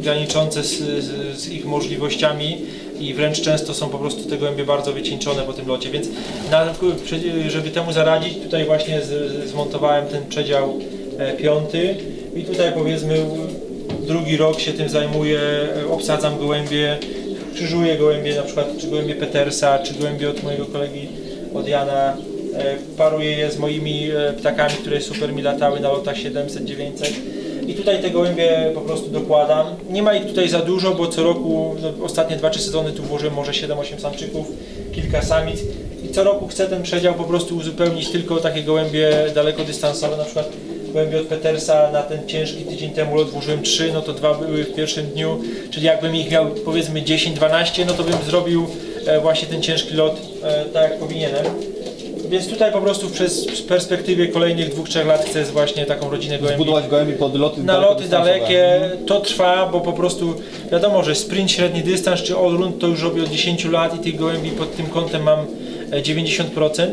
C: graniczące z, z, ich możliwościami i wręcz często są po prostu te gołębie bardzo wycieńczone po tym locie, więc na, żeby temu zaradzić, tutaj właśnie z, zmontowałem ten przedział e, piąty. I tutaj powiedzmy drugi rok się tym zajmuję, e, obsadzam gołębie, krzyżuję gołębie na przykład czy gołębie Petersa, czy gołębie od mojego kolegi od Jana, e, paruję je z moimi e, ptakami, które super mi latały na lotach 700-900 i tutaj te gołębie po prostu dokładam. Nie ma ich tutaj za dużo, bo co roku, no, ostatnie 2-3 sezony tu włożyłem może 7-8 samczyków, kilka samic i co roku chcę ten przedział po prostu uzupełnić tylko takie gołębie dalekodystansowe, na przykład gołębie od Petersa na ten ciężki tydzień temu lot włożyłem 3, no to dwa były w pierwszym dniu, czyli jakbym ich miał powiedzmy 10-12, no to bym zrobił e, właśnie ten ciężki lot e, tak jak powinienem. Więc tutaj po prostu przez w perspektywie kolejnych dwóch, trzech lat chcę właśnie taką rodzinę gołębi
B: Zbudować gołębi pod loty
C: na loty dalekie to trwa, bo po prostu wiadomo, że sprint, średni dystans czy all-round to już robię od 10 lat i tych gołębi pod tym kątem mam e, 90%.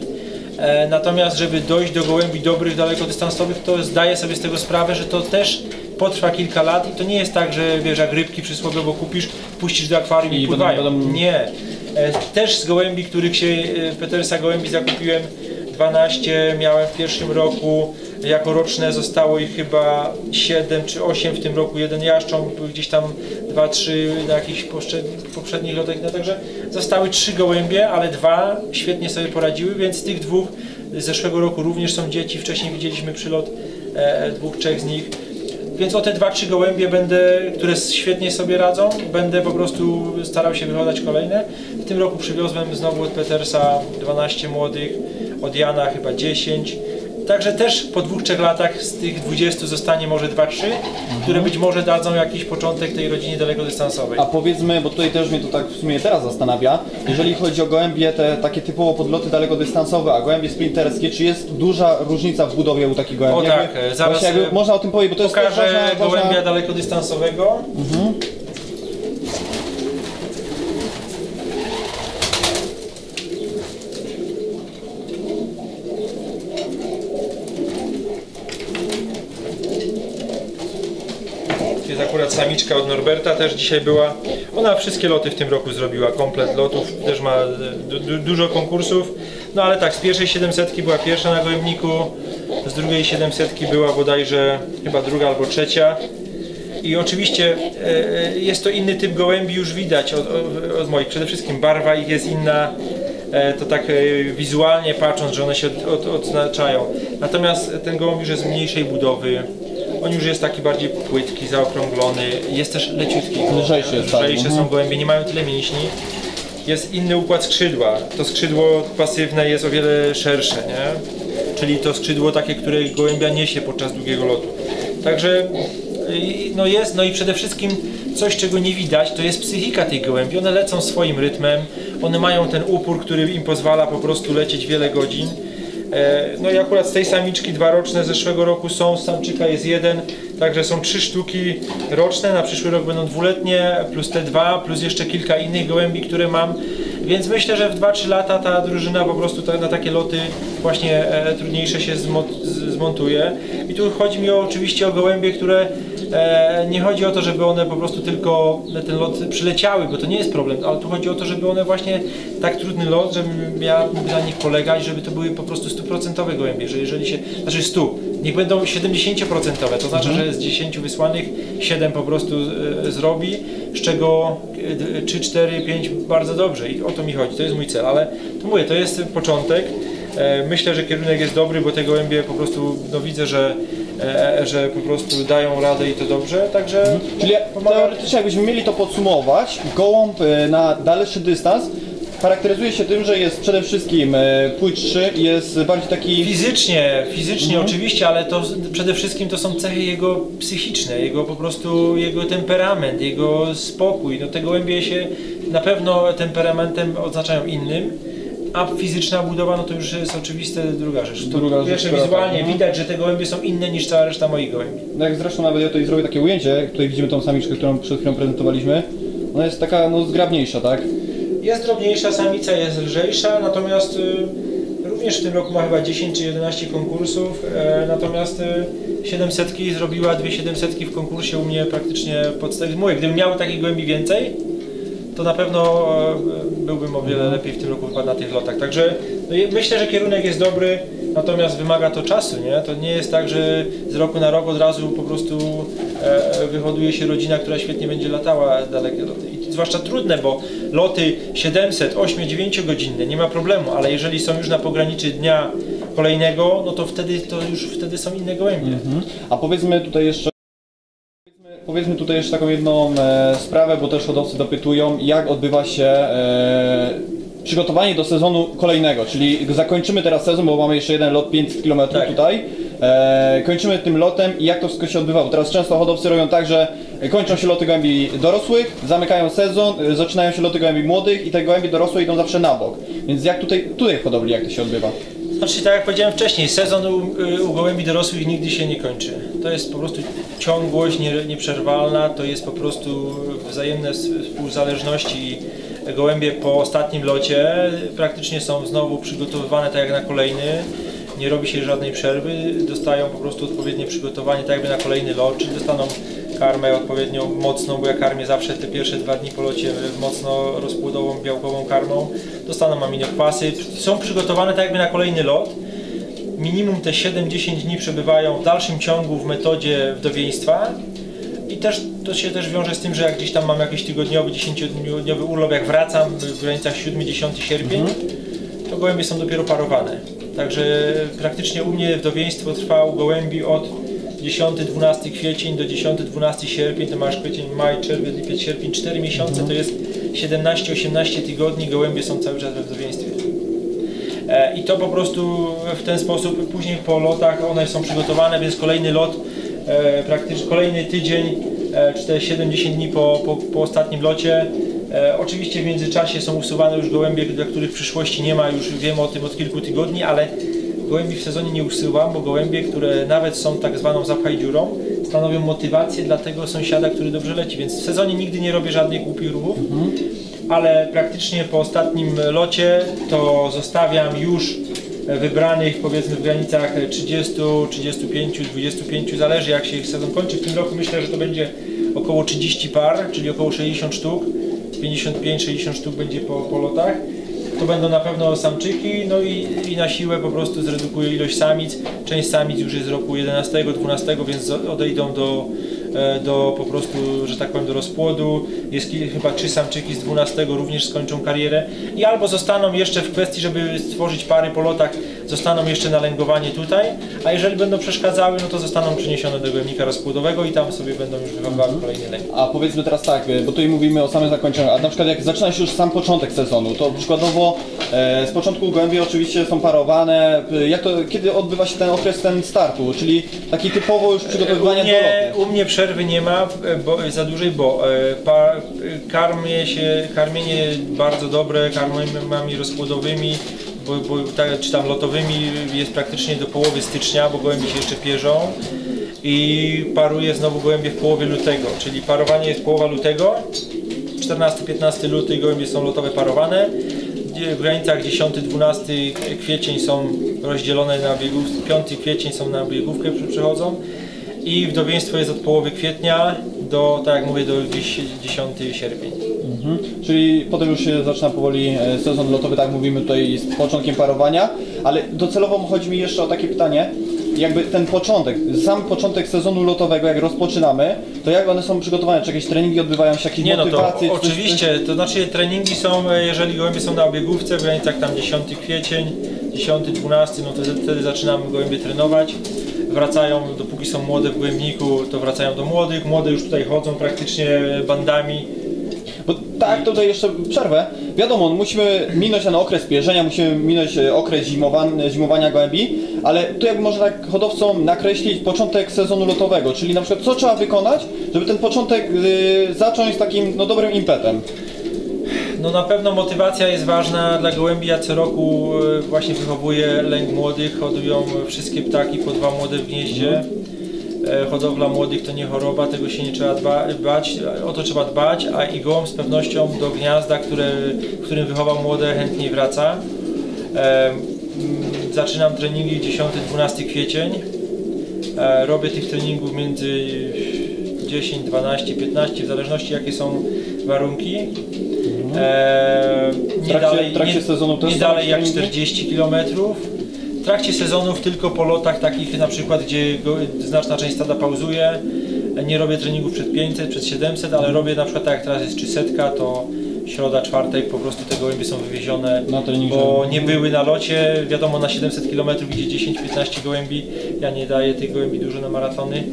C: E, Natomiast, żeby dojść do gołębi dobrych, dalekodystansowych, to zdaję sobie z tego sprawę, że to też potrwa kilka lat i to nie jest tak, że wiesz, jak rybki przysłowiowo kupisz, puścisz do akwarium i,
B: I
C: pływają.
B: będą-
C: Nie. E, Też z gołębi, których się e, Petersa gołębi zakupiłem 12 miałem w pierwszym roku, jako roczne zostało ich chyba 7 czy 8 w tym roku, jeden jaszcząb, gdzieś tam 2-3 na jakichś poprzednich, lotach, no także zostały 3 gołębie, ale dwa świetnie sobie poradziły, więc z tych dwóch z zeszłego roku również są dzieci, wcześniej widzieliśmy przylot e, dwóch, trzech z nich. Więc o te dwa, trzy gołębie będę, które świetnie sobie radzą, będę po prostu starał się wyhodać kolejne. W tym roku przywiozłem znowu od Petersa 12 młodych, od Jana chyba 10. Także też po dwóch, trzech latach z tych 20 zostanie może 2-3, które być może dadzą jakiś początek tej rodzinie dalekodystansowej.
B: A powiedzmy, bo tutaj też mnie to tak w sumie teraz zastanawia, jeżeli chodzi o gołębie te takie typowo podloty dalekodystansowe, a gołębie sprinterskie, czy jest duża różnica w budowie u takich gołębi?
C: O
B: Jakby-
C: tak, e, zaraz,
B: jakby
C: e,
B: można o tym powiedzieć, bo to jest też ważna, ważna...
C: gołębia dalekodystansowego. Jest akurat samiczka od Norberta, też dzisiaj była. Ona wszystkie loty w tym roku zrobiła, komplet lotów, też ma du du dużo konkursów. No ale tak, z pierwszej 700 była pierwsza na gołębniku, z drugiej 700 była bodajże chyba druga albo trzecia. I oczywiście e, jest to inny typ gołębi, już widać od, od, od moich. Przede wszystkim barwa ich jest inna, e, to tak e, wizualnie patrząc, że one się od, odznaczają. Natomiast ten gołąb już jest mniejszej budowy, on już jest taki bardziej płytki, zaokrąglony, jest też leciutki.
B: Lżejszy jest, tak.
C: Lżejsze są
B: Mhm.
C: gołębie, nie mają tyle mięśni. Jest inny układ skrzydła. To skrzydło pasywne jest o wiele szersze, nie? Czyli to skrzydło takie, które gołębia niesie podczas długiego lotu. Także i- no jest, no i przede wszystkim coś, czego nie widać, to jest psychika tej gołębi. One lecą swoim rytmem, one mają ten upór, który im pozwala po prostu lecieć wiele godzin. E, No i akurat z tej samiczki dwa roczne zeszłego roku są, z samczyka jest jeden, także są trzy sztuki roczne, na przyszły rok będą dwuletnie, plus te dwa, plus jeszcze kilka innych gołębi, które mam. Więc myślę, że w 2-3 lata ta drużyna po prostu na takie loty właśnie e, trudniejsze się zmontuje. I tu chodzi mi oczywiście o gołębie, które nie chodzi o to, żeby one po prostu tylko ten lot przyleciały, bo to nie jest problem, ale tu chodzi o to, żeby one właśnie tak trudny lot, żebym ja mógł na nich polegać, żeby to były po prostu stuprocentowe gołębie, że jeżeli się, znaczy 100, niech będą 70%, to znaczy, że z 10 wysłanych 7 po prostu e, zrobi, z czego e, 3, 4, 5 bardzo dobrze i o to mi chodzi, to jest mój cel, ale to mówię, to jest początek. E, Myślę, że kierunek jest dobry, bo te gołębie po prostu, no widzę, że, e, że po prostu dają radę i to dobrze, także
B: Czyli teoretycznie jakbyśmy mieli to podsumować, gołąb e, na dalszy dystans charakteryzuje się tym, że jest przede wszystkim e, płytszy, jest bardziej taki...
C: Fizycznie, fizycznie oczywiście, ale to przede wszystkim to są cechy jego psychiczne, jego po prostu, jego temperament, jego spokój. No te gołębie się na pewno temperamentem oznaczają innym, a fizyczna budowa, no to już jest oczywiste druga rzecz. To
B: Druga rzecz, która
C: wizualnie
B: tak, no.
C: widać, że te gołębie są inne niż cała reszta moich gołębi.
B: No Jak zresztą nawet ja tutaj zrobię takie ujęcie, tutaj widzimy tą samiczkę, którą przed chwilą prezentowaliśmy. Ona jest taka no zgrabniejsza, tak?
C: Jest drobniejsza, samica jest lżejsza, natomiast y, również w tym roku ma chyba 10 czy 11 konkursów, e, natomiast y, 700 zrobiła dwie 700 w konkursie u mnie praktycznie podstawie. Mówię, gdybym miał takich gołębi więcej, to na pewno e, byłbym o wiele lepiej w tym roku na tych lotach. Także no, myślę, że kierunek jest dobry, natomiast wymaga to czasu, nie? To nie jest tak, że z roku na rok od razu po prostu e, wyhoduje się rodzina, która świetnie będzie latała dalekie loty. I zwłaszcza trudne, bo loty 700, 8, 9 godzinne nie ma problemu, ale jeżeli są już na pograniczy dnia kolejnego, no to wtedy to już wtedy są inne gołębie.
B: A powiedzmy tutaj jeszcze powiedzmy- tutaj jeszcze taką jedną e, sprawę, bo też hodowcy dopytują, jak odbywa się e, przygotowanie do sezonu kolejnego, czyli zakończymy teraz sezon, bo mamy jeszcze jeden lot 500 km
C: Tak.
B: tutaj, e, kończymy tym lotem i jak to wszystko się odbywa, bo teraz często hodowcy robią tak, że kończą się loty gołębi dorosłych, zamykają sezon, e, zaczynają się loty gołębi młodych i te gołębie dorosłe idą zawsze na bok, więc jak tutaj, tutaj w hodowli jak to się odbywa?
C: Znaczy, tak jak powiedziałem wcześniej, sezon u, y, u gołębi dorosłych nigdy się nie kończy. To jest po prostu ciągłość nie, nieprzerwalna, to jest po prostu wzajemne współzależności. Gołębie po ostatnim locie praktycznie są znowu przygotowywane tak jak na kolejny. Nie robi się żadnej przerwy, dostają po prostu odpowiednie przygotowanie tak jakby na kolejny lot, czyli dostaną karmę odpowiednio mocną, bo ja karmię zawsze te pierwsze dwa dni po locie mocno rozpłodową, białkową karmą. Dostaną aminokwasy, są przygotowane tak jakby na kolejny lot. Minimum te 7-10 dni przebywają w dalszym ciągu w metodzie wdowieństwa. I też to się też wiąże z tym, że jak gdzieś tam mam jakiś tygodniowy, 10-dniowy urlop, jak wracam w granicach 7-10 sierpień, to gołębie są dopiero parowane. Także praktycznie u mnie wdowieństwo trwa u gołębi od 10-12 kwiecień do 10-12 sierpień, to masz kwiecień, maj, czerwiec, lipiec, sierpień, 4 miesiące, to jest 17-18 tygodni, gołębie są cały czas we wdowieństwie. E, I to po prostu w ten sposób, później po lotach one są przygotowane, więc kolejny lot, e, praktycznie kolejny tydzień, e, czy te 7-10 dni po, po, po ostatnim locie. Oczywiście w międzyczasie są usuwane już gołębie, dla których w przyszłości nie ma, już wiemy o tym od kilku tygodni, ale gołębi w sezonie nie usuwam, bo gołębie, które nawet są tak zwaną zapchaj dziurą, stanowią motywację dla tego sąsiada, który dobrze leci, więc w sezonie nigdy nie robię żadnych głupich ruchów ale praktycznie po ostatnim locie to zostawiam już wybranych powiedzmy w granicach 30, 35, 25, zależy jak się ich sezon kończy. W tym roku myślę, że to będzie około 30 par, czyli około 60 sztuk, 55-60 sztuk będzie po, po lotach. To będą na pewno samczyki, no i, i na siłę po prostu zredukuję ilość samic. Część samic już jest z roku 11-12, więc odejdą do, e, do po prostu, że tak powiem, do rozpłodu. Jest chyba trzy samczyki z 12 również skończą karierę i albo zostaną jeszcze w kwestii, żeby stworzyć pary po lotach, zostaną jeszcze na lęgowanie tutaj, a jeżeli będą przeszkadzały, no to zostaną przeniesione do głębnika rozpłodowego i tam sobie będą już wychowywały kolejny lęk.
B: A powiedzmy teraz tak, e, bo tutaj mówimy o samym zakończeniu, a na przykład jak zaczyna się już sam początek sezonu, to przykładowo e, z początku gołębie oczywiście są parowane, e, jak to, kiedy odbywa się ten okres ten startu, czyli taki typowo już przygotowywania do lotu.
C: u mnie przerwy nie ma e, bo, za dużej, bo e, pa, karmię się, karmienie bardzo dobre karmami rozpłodowymi, bo, bo, tak, czy tam lotowymi jest praktycznie do połowy stycznia, bo gołębie się jeszcze pierzą i paruję znowu gołębie w połowie lutego, czyli parowanie jest połowa lutego, 14-15 luty gołębie są lotowe parowane, w granicach 10-12 kwiecień są rozdzielone na biegówkę, 5 kwiecień są na biegówkę przy- przychodzą i wdowieństwo jest od połowy kwietnia do, tak jak mówię, do gdzieś 10 sierpień.
B: Mhm. Czyli potem już się zaczyna powoli e, sezon lotowy, tak mówimy tutaj z początkiem parowania, ale docelowo chodzi mi jeszcze o takie pytanie, jakby ten początek, sam początek sezonu lotowego, jak rozpoczynamy, to jak one są przygotowane, czy jakieś treningi odbywają się, jakieś
C: Nie no
B: motywacje?
C: to
B: czy coś-
C: oczywiście, to znaczy treningi są, e, jeżeli gołębie są na obiegówce w granicach tam 10 kwiecień, 10, 12, no to wtedy- zaczynamy gołębie trenować. Wracają, dopóki są młode w gołębniku, to wracają do młodych. Młode już tutaj chodzą praktycznie bandami.
B: Bo tak, tutaj jeszcze przerwę. Wiadomo, musimy minąć ten okres pierzenia, musimy minąć e, okres zimowan, zimowania gołębi, ale tu jakby można tak hodowcom nakreślić początek sezonu lotowego, czyli na przykład co trzeba wykonać, żeby ten początek y, zacząć z takim no, dobrym impetem.
C: No na pewno motywacja jest ważna dla gołębi. Ja co roku e, właśnie wychowuję lęk młodych, hodują wszystkie ptaki po dwa młode w gnieździe. E, Hodowla młodych to nie choroba, tego się nie trzeba dba, bać, o to trzeba dbać, a i gołąb z pewnością do gniazda, które, w którym wychował młode, chętniej wraca. E, mm, Zaczynam treningi 10-12 kwiecień. E, Robię tych treningów między 10, 12, 15, w zależności jakie są warunki. E, nie
B: trakcie-
C: dalej,
B: trakcie
C: nie, nie dalej jak
B: treningi?
C: 40 km. W trakcie sezonów tylko po lotach takich na przykład, gdzie go, znaczna część stada pauzuje. Nie robię treningów przed 500, przed 700, ale robię na przykład tak jak teraz jest 300, to środa, czwartek po prostu te gołębie są wywiezione,
B: Na trening,
C: bo nie były na locie. Wiadomo, na 700 km idzie 10-15 gołębi. Ja nie daję tych gołębi dużo na maratony.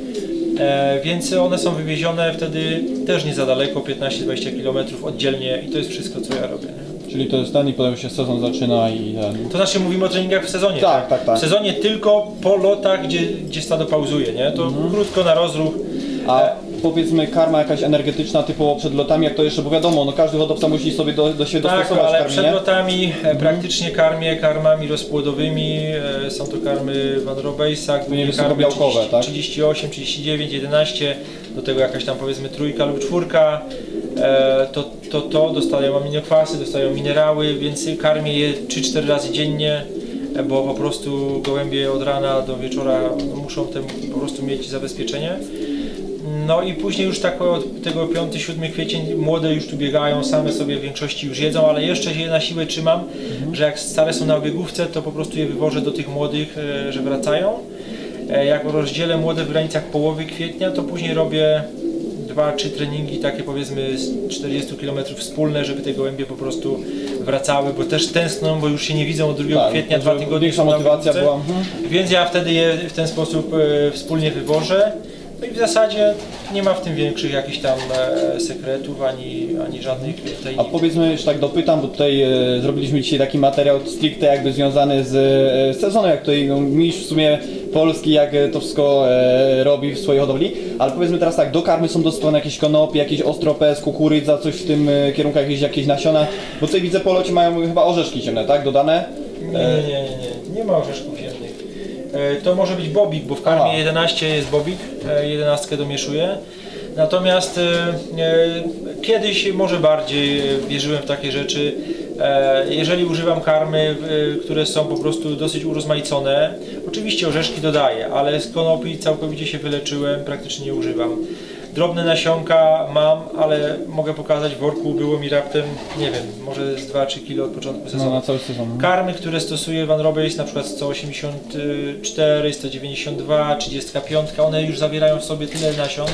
C: E, więc one są wywiezione wtedy też nie za daleko, 15-20 km oddzielnie i to jest wszystko co ja robię.
B: Czyli to jest ten i potem się sezon zaczyna i ten.
C: To znaczy mówimy o treningach w sezonie.
B: Tak, tak, tak.
C: W sezonie tylko po lotach, gdzie, gdzie stado pauzuje, nie? To krótko na rozruch.
B: A powiedzmy karma jakaś energetyczna typowo przed lotami, jak to jeszcze, bo wiadomo, no każdy hodowca musi sobie do, do siebie
C: Tak,
B: dostosować
C: ale przed lotami e, praktycznie karmię karmami rozpłodowymi. E, są to karmy Van Robeisa, głównie
B: wysokobiałkowe,
C: 30,
B: tak?
C: 38, 39, 11, do tego jakaś tam powiedzmy trójka lub czwórka. E, to, to, to dostają aminokwasy, dostają minerały, więc karmię je 3-4 razy dziennie, e, bo po prostu gołębie od rana do wieczora muszą tem, po prostu mieć zabezpieczenie. No i później już tak od tego 5-7 kwiecień młode już tu biegają, same sobie w większości już jedzą, ale jeszcze je na siłę trzymam, że jak stare są na obiegówce, to po prostu je wywożę do tych młodych, e, że wracają. Jak rozdzielę młode w granicach połowy kwietnia, to później robię dwa, trzy treningi takie powiedzmy z 40 km wspólne, żeby te gołębie po prostu wracały, bo też tęskną, bo już się nie widzą od 2
B: Tak,
C: kwietnia, dwa tygodnie
B: większa motywacja była. Mhm.
C: Więc ja wtedy je w ten sposób e, wspólnie wywożę. No i w zasadzie nie ma w tym większych jakichś tam e, sekretów ani, ani żadnych
B: A
C: tajemnic.
B: powiedzmy jeszcze tak dopytam, bo tutaj e, zrobiliśmy dzisiaj taki materiał stricte jakby związany z e, sezonem, jak tutaj no, mistrz w sumie Polski, jak e, to wszystko e, robi w swojej hodowli, ale powiedzmy teraz tak, do karmy są dostosowane jakieś konopie, jakieś ostropes, kukurydza, coś w tym e, kierunku, jakieś, jakieś nasiona, bo tutaj widzę po locie mają chyba orzeszki ciemne, tak, dodane?
C: Nie, nie, nie, nie, nie, ma orzeszków To może być bobik, bo w karmie
B: Aha.
C: 11 jest bobik, e, 11 domieszuję. Natomiast e, e, kiedyś może bardziej e, wierzyłem w takie rzeczy. E, Jeżeli używam karmy, e, które są po prostu dosyć urozmaicone, oczywiście orzeszki dodaję, ale z konopi całkowicie się wyleczyłem, praktycznie nie używam. Drobne nasionka mam, ale mogę pokazać w worku było mi raptem, nie wiem, może z 2-3 kg od początku
B: No,
C: sezonu.
B: na cały sezon.
C: Karmy, które stosuje Van Robbe na przykład 184, 192, 35, one już zawierają w sobie tyle nasion,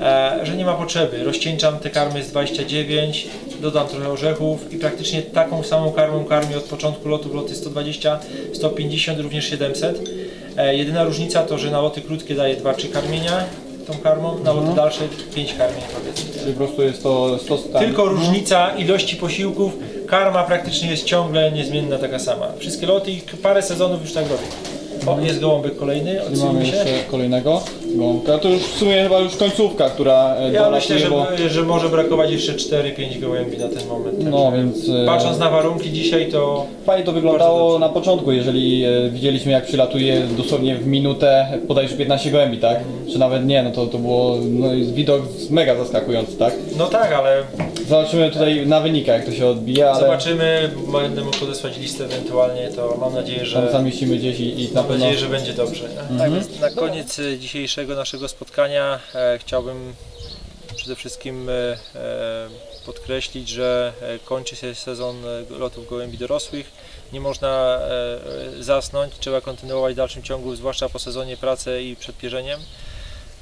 C: e, że nie ma potrzeby. Rozcieńczam te karmy z 29, dodam trochę orzechów i praktycznie taką samą karmą karmię od początku lotu w loty 120, 150, również 700. E, jedyna różnica to, że na loty krótkie daję 2-3 karmienia tą karmą, na loty dalsze 5 karmień powiedzmy.
B: Czyli po prostu jest to 100 stan.
C: Tylko różnica ilości posiłków, karma praktycznie jest ciągle niezmienna taka sama. Wszystkie loty i parę sezonów już tak robię. O, jest gołąbek kolejny,
B: Mamy
C: odsyłmy się.
B: jeszcze kolejnego gołąbka. To już w sumie chyba już końcówka, która e,
C: Ja myślę,
B: dolatuje,
C: że,
B: bo...
C: że może brakować jeszcze 4-5 gołębi na ten moment.
B: No
C: Także
B: więc e,
C: Patrząc na warunki dzisiaj to
B: fajnie to
C: Bardzo
B: wyglądało
C: dobrze.
B: na początku, jeżeli e, widzieliśmy jak przylatuje dosłownie w minutę bodajże 15 gołębi, tak? Czy nawet nie, no to, to było no, widok mega zaskakujący, tak?
C: no tak, ale
B: Zobaczymy tutaj na wynikach jak to się odbija, ale
C: zobaczymy, będę mógł podesłać listę ewentualnie, to mam nadzieję,
B: tam
C: że
B: zamieścimy gdzieś i, i na
C: Mam nadzieję, że będzie dobrze. Tak więc na koniec e, dzisiejszego naszego spotkania e, chciałbym przede wszystkim e, e, podkreślić, że e, kończy się sezon e, lotów gołębi dorosłych. Nie można e, e, zasnąć, trzeba kontynuować w dalszym ciągu, zwłaszcza po sezonie pracę i przed pierzeniem.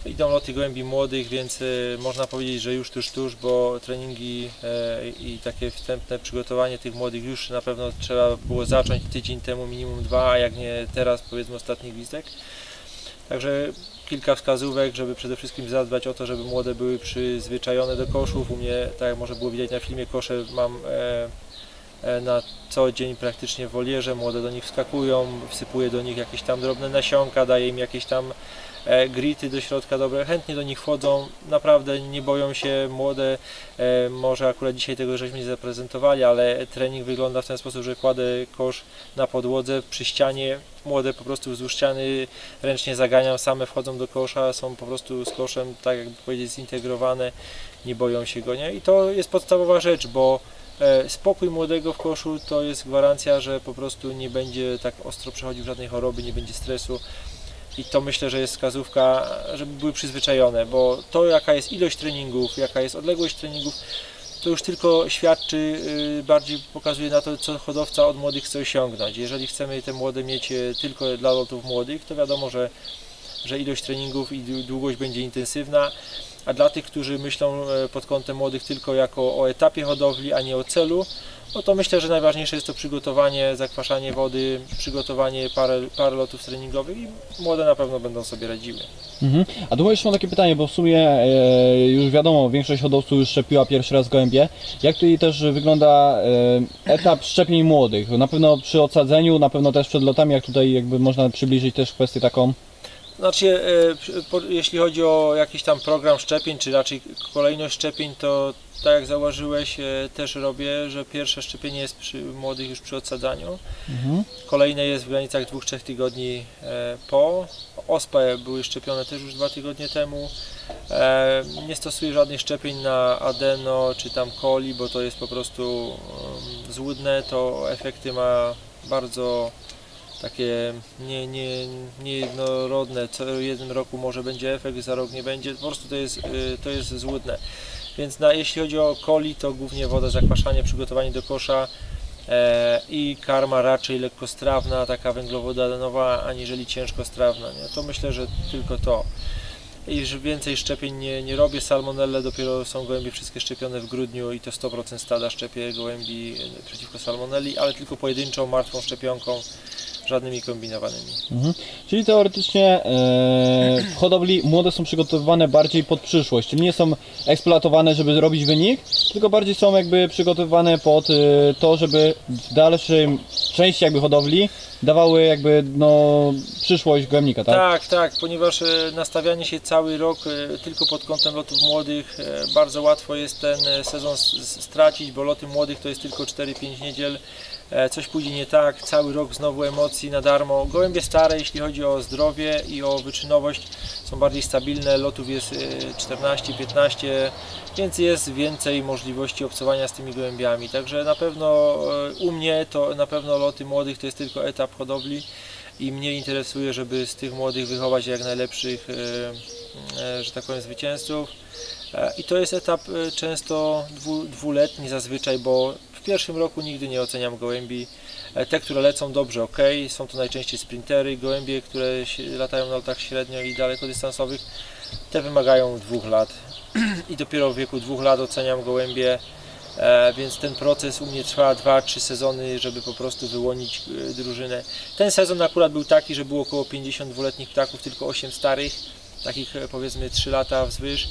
C: Idą loty gołębi młodych, więc e, można powiedzieć, że już tuż, tuż, bo treningi e, i takie wstępne przygotowanie tych młodych już na pewno trzeba było zacząć tydzień temu, minimum dwa, a jak nie teraz, powiedzmy ostatni gwizdek. Także kilka wskazówek, żeby przede wszystkim zadbać o to, żeby młode były przyzwyczajone do koszów. U mnie, tak jak może było widać na filmie, kosze mam e, na co dzień praktycznie w wolierze, młode do nich wskakują, wsypuję do nich jakieś tam drobne nasionka, daję im jakieś tam grity do środka dobre, chętnie do nich wchodzą, naprawdę nie boją się, młode, e, może akurat dzisiaj tego żeśmy nie zaprezentowali, ale trening wygląda w ten sposób, że kładę kosz na podłodze przy ścianie, młode po prostu wzdłuż ściany ręcznie zaganiam, same wchodzą do kosza, są po prostu z koszem, tak jakby powiedzieć, zintegrowane, nie boją się go, nie? I to jest podstawowa rzecz, bo e, spokój młodego w koszu to jest gwarancja, że po prostu nie będzie tak ostro przechodził żadnej choroby, nie będzie stresu. I to myślę, że jest wskazówka, żeby były przyzwyczajone, bo to jaka jest ilość treningów, jaka jest odległość treningów, to już tylko świadczy, y, bardziej pokazuje na to, co hodowca od młodych chce osiągnąć. Jeżeli chcemy te młode mieć y, tylko dla lotów młodych, to wiadomo, że, że ilość treningów i dłu- długość będzie intensywna, a dla tych, którzy myślą e, pod kątem młodych tylko jako o etapie hodowli, a nie o celu, no to myślę, że najważniejsze jest to przygotowanie, zakwaszanie wody, przygotowanie parę, parę lotów treningowych i młode na pewno będą sobie radziły.
B: Mhm. A tu jeszcze mam takie pytanie, bo w sumie e, już wiadomo, większość hodowców już szczepiła pierwszy raz gołębie. Jak tutaj też wygląda e, etap szczepień młodych? Na pewno przy odsadzeniu, na pewno też przed lotami, jak tutaj jakby można przybliżyć też kwestię taką.
C: Znaczy, e, jeśli chodzi o jakiś tam program szczepień, czy raczej kolejność szczepień, to tak jak zauważyłeś, e, też robię, że pierwsze szczepienie jest przy młodych już przy odsadzaniu.
B: Mhm.
C: Kolejne jest w granicach 2-3 tygodni e, po. Ospę były szczepione też już dwa tygodnie temu. Nie stosuję żadnych szczepień na adeno czy tam coli, bo to jest po prostu złudne. To efekty ma bardzo takie nie, nie, niejednorodne. Co jeden roku może będzie efekt, za rok nie będzie. Po prostu to jest, y, to jest złudne. Więc na, jeśli chodzi o coli, to głównie woda, zakwaszanie, przygotowanie do kosza e, i karma raczej lekkostrawna, taka węglowodanowa, aniżeli ciężkostrawna. Nie? To myślę, że tylko to. I więcej szczepień nie, nie robię. Salmonelle dopiero są gołębie wszystkie szczepione w grudniu i to 100% stada szczepię gołębi e, przeciwko salmonelli, ale tylko pojedynczą, martwą szczepionką, żadnymi kombinowanymi.
B: Mhm. Czyli teoretycznie e, w hodowli młode są przygotowywane bardziej pod przyszłość, czyli nie są eksploatowane, żeby robić wynik, tylko bardziej są jakby przygotowywane pod e, to, żeby w dalszej części jakby hodowli dawały jakby no przyszłość gołębnika, tak?
C: Tak, tak, ponieważ e, nastawianie się cały rok e, tylko pod kątem lotów młodych, e, bardzo łatwo jest ten sezon stracić, bo loty młodych to jest tylko 4-5 niedziel. E, Coś pójdzie nie tak, cały rok znowu emocji na darmo. Gołębie stare, jeśli chodzi o zdrowie i o wyczynowość, są bardziej stabilne, lotów jest e, 14-15, więc jest więcej możliwości obcowania z tymi gołębiami. Także na pewno e, u mnie to na pewno loty młodych to jest tylko etap hodowli i mnie interesuje, żeby z tych młodych wychować jak najlepszych e, e, że tak powiem, zwycięzców. E, I to jest etap e, często dwu, dwuletni zazwyczaj, bo w pierwszym roku nigdy nie oceniam gołębi. E, Te, które lecą dobrze, ok, są to najczęściej sprintery, gołębie, które latają na lotach średnio i dalekodystansowych, te wymagają dwóch lat. <clears throat> I dopiero w wieku dwóch lat oceniam gołębie, e, więc ten proces u mnie trwa 2-3 sezony, żeby po prostu wyłonić e, drużynę. Ten sezon akurat był taki, że było około 50 dwuletnich ptaków, tylko 8 starych, takich powiedzmy 3 lata wzwyż,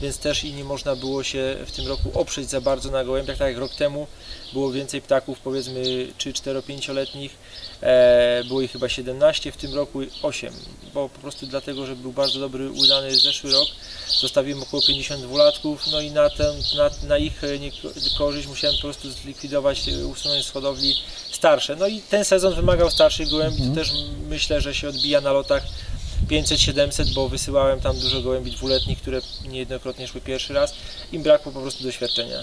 C: więc też i nie można było się w tym roku oprzeć za bardzo na gołębiach, tak jak rok temu było więcej ptaków, powiedzmy 3, 4, 5-letnich, e, było ich chyba 17, w tym roku 8, bo po prostu dlatego, że był bardzo dobry, udany zeszły rok, zostawiłem około 52 latków, no i na, ten, na, na ich e, niekorzyść musiałem po prostu zlikwidować, e, usunąć z hodowli starsze. No i ten sezon wymagał starszych gołębi, to też myślę, że się odbija na lotach 500-700, bo wysyłałem tam dużo gołębi dwuletnich, które niejednokrotnie szły pierwszy raz. Im brakło po prostu doświadczenia.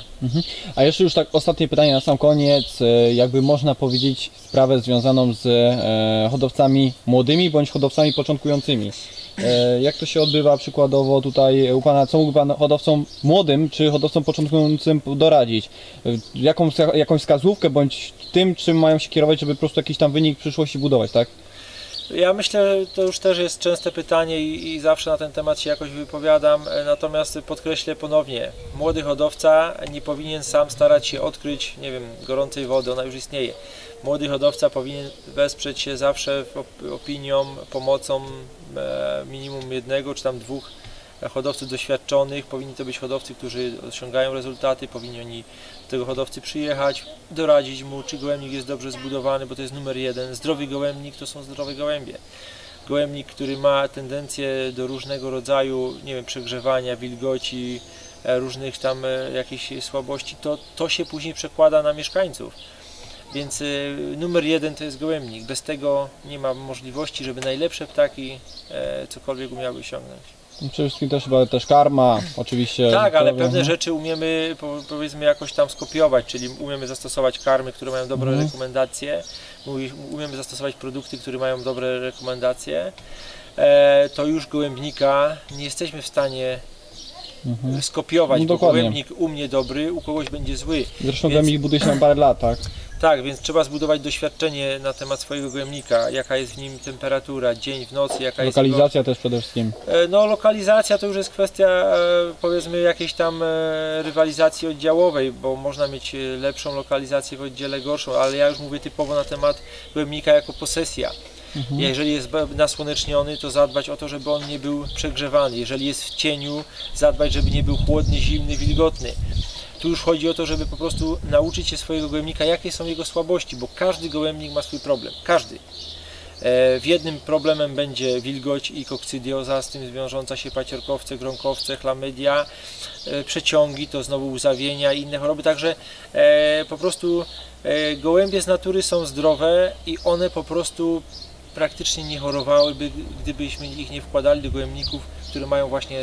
D: A jeszcze już tak ostatnie pytanie na sam koniec. E, Jakby można powiedzieć sprawę związaną z e, hodowcami młodymi bądź hodowcami początkującymi. E, Jak to się odbywa przykładowo tutaj u Pana, co mógłby Pan hodowcom młodym czy hodowcom początkującym doradzić? E, Jaką, jakąś wskazówkę bądź tym, czym mają się kierować, żeby po prostu jakiś tam wynik w przyszłości budować, tak?
C: Ja myślę, to już też jest częste pytanie i, i zawsze na ten temat się jakoś wypowiadam, e, natomiast podkreślę ponownie, młody hodowca nie powinien sam starać się odkryć, nie wiem, gorącej wody, ona już istnieje. Młody hodowca powinien wesprzeć się zawsze opinią, pomocą e, minimum jednego czy tam dwóch hodowców doświadczonych. Powinni to być hodowcy, którzy osiągają rezultaty, powinni oni tego hodowcy przyjechać, doradzić mu, czy gołębnik jest dobrze zbudowany, bo to jest numer jeden. Zdrowy gołębnik to są zdrowe gołębie. Gołębnik, który ma tendencję do różnego rodzaju, nie wiem, przegrzewania, wilgoci, e, różnych tam e, jakichś słabości, to, to się później przekłada na mieszkańców. Więc y, numer jeden to jest gołębnik. Bez tego nie ma możliwości, żeby najlepsze ptaki e, cokolwiek umiały osiągnąć.
D: Przede wszystkim też chyba też karma, oczywiście.
C: Tak, ale
D: zdrowie,
C: pewne rzeczy umiemy po- powiedzmy jakoś tam skopiować, czyli umiemy zastosować karmy, które mają dobre
D: Mhm.
C: rekomendacje, umiemy zastosować produkty, które mają dobre rekomendacje. E, to już gołębnika nie jesteśmy w stanie
D: Mhm.
C: skopiować,
D: No
C: bo gołębnik u mnie dobry, u kogoś będzie zły.
D: Zresztą
C: Więc-
D: Więc... buduje się na parę lat, tak?
C: Tak, więc trzeba zbudować doświadczenie na temat swojego gołębnika, jaka jest w nim temperatura, dzień w nocy, jaka jest
D: Lokalizacja też przede wszystkim.
C: E, No lokalizacja to już jest kwestia e, powiedzmy jakiejś tam e, rywalizacji oddziałowej, bo można mieć lepszą lokalizację w oddziale gorszą, ale ja już mówię typowo na temat gołębnika jako posesja. Jeżeli jest nasłoneczniony, to zadbać o to, żeby on nie był przegrzewany. Jeżeli jest w cieniu, zadbać, żeby nie był chłodny, zimny, wilgotny. Tu już chodzi o to, żeby po prostu nauczyć się swojego gołębnika, jakie są jego słabości, bo każdy gołębnik ma swój problem. Każdy. E, W jednym problemem będzie wilgoć i kokcydioza, z tym wiążąca się paciorkowce, gronkowce, chlamydia, e, przeciągi, to znowu uzawienia i inne choroby. Także e, po prostu gołębie z natury są zdrowe i one po prostu praktycznie nie chorowałyby, gdybyśmy ich nie wkładali do gołębników, które mają właśnie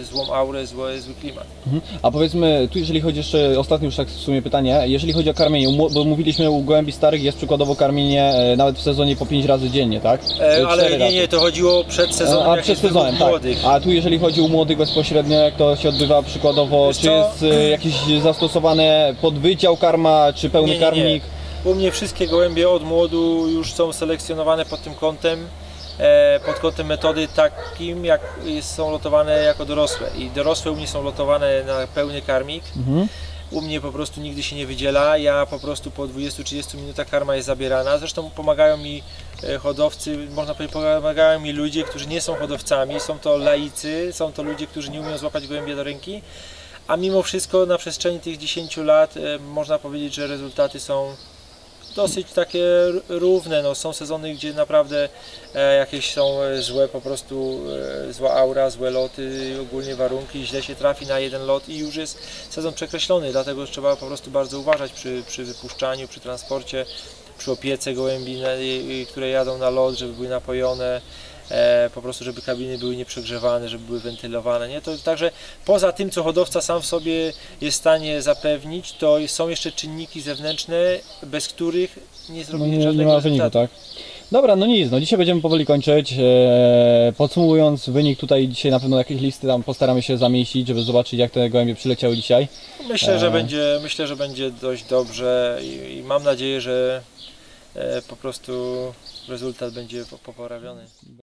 C: e, złą aurę, zły, zły klimat.
D: Mhm. A powiedzmy, tu jeżeli chodzi jeszcze, ostatnie już tak w sumie pytanie, jeżeli chodzi o karmienie, bo mówiliśmy u gołębi starych jest przykładowo karmienie e, nawet w sezonie po 5 razy dziennie, tak?
C: E,
D: E,
C: ale nie,
D: razy.
C: nie, to chodziło przed sezonem,
D: A przed sezonem, tak.
C: młodych.
D: A tu jeżeli chodzi o młodych bezpośrednio, jak to się odbywa przykładowo,
C: Wiesz
D: czy
C: co?
D: jest e, jakiś zastosowane podwydział karma, czy pełny
C: Nie, nie, nie.
D: karmnik?
C: U mnie wszystkie gołębie od młodu już są selekcjonowane pod tym kątem, e, pod kątem metody takim, jak są lotowane jako dorosłe. I dorosłe u mnie są lotowane na pełny karmik.
D: Mhm.
C: U mnie po prostu nigdy się nie wydziela, ja po prostu po 20-30 minutach karma jest zabierana. Zresztą pomagają mi e, hodowcy, można powiedzieć, pomagają mi ludzie, którzy nie są hodowcami, są to laicy, są to ludzie, którzy nie umieją złapać gołębia do ręki. A mimo wszystko na przestrzeni tych 10 lat e, można powiedzieć, że rezultaty są dosyć takie równe. No, są sezony, gdzie naprawdę e, jakieś są e, złe, po prostu e, zła aura, złe loty, ogólnie warunki, źle się trafi na jeden lot i już jest sezon przekreślony, dlatego trzeba po prostu bardzo uważać przy, przy wypuszczaniu, przy transporcie, przy opiece gołębi, które jadą na lot, żeby były napojone. E, po prostu żeby kabiny były nieprzegrzewane, żeby były wentylowane. Nie? To, także poza tym, co hodowca sam w sobie jest w stanie zapewnić, to są jeszcze czynniki zewnętrzne, bez których nie
B: No
C: zrobimy
B: nie, nie
C: żadnego
B: ma wyniku, tak? Dobra, no nic, no dzisiaj będziemy powoli kończyć. Eee, podsumowując wynik tutaj dzisiaj na pewno jakieś listy tam postaramy się zamieścić, żeby zobaczyć jak te gołębie przyleciały dzisiaj.
C: Myślę, że
B: E.
C: będzie, myślę, że będzie dość dobrze i, i mam nadzieję, że e, po prostu rezultat będzie po- poprawiony.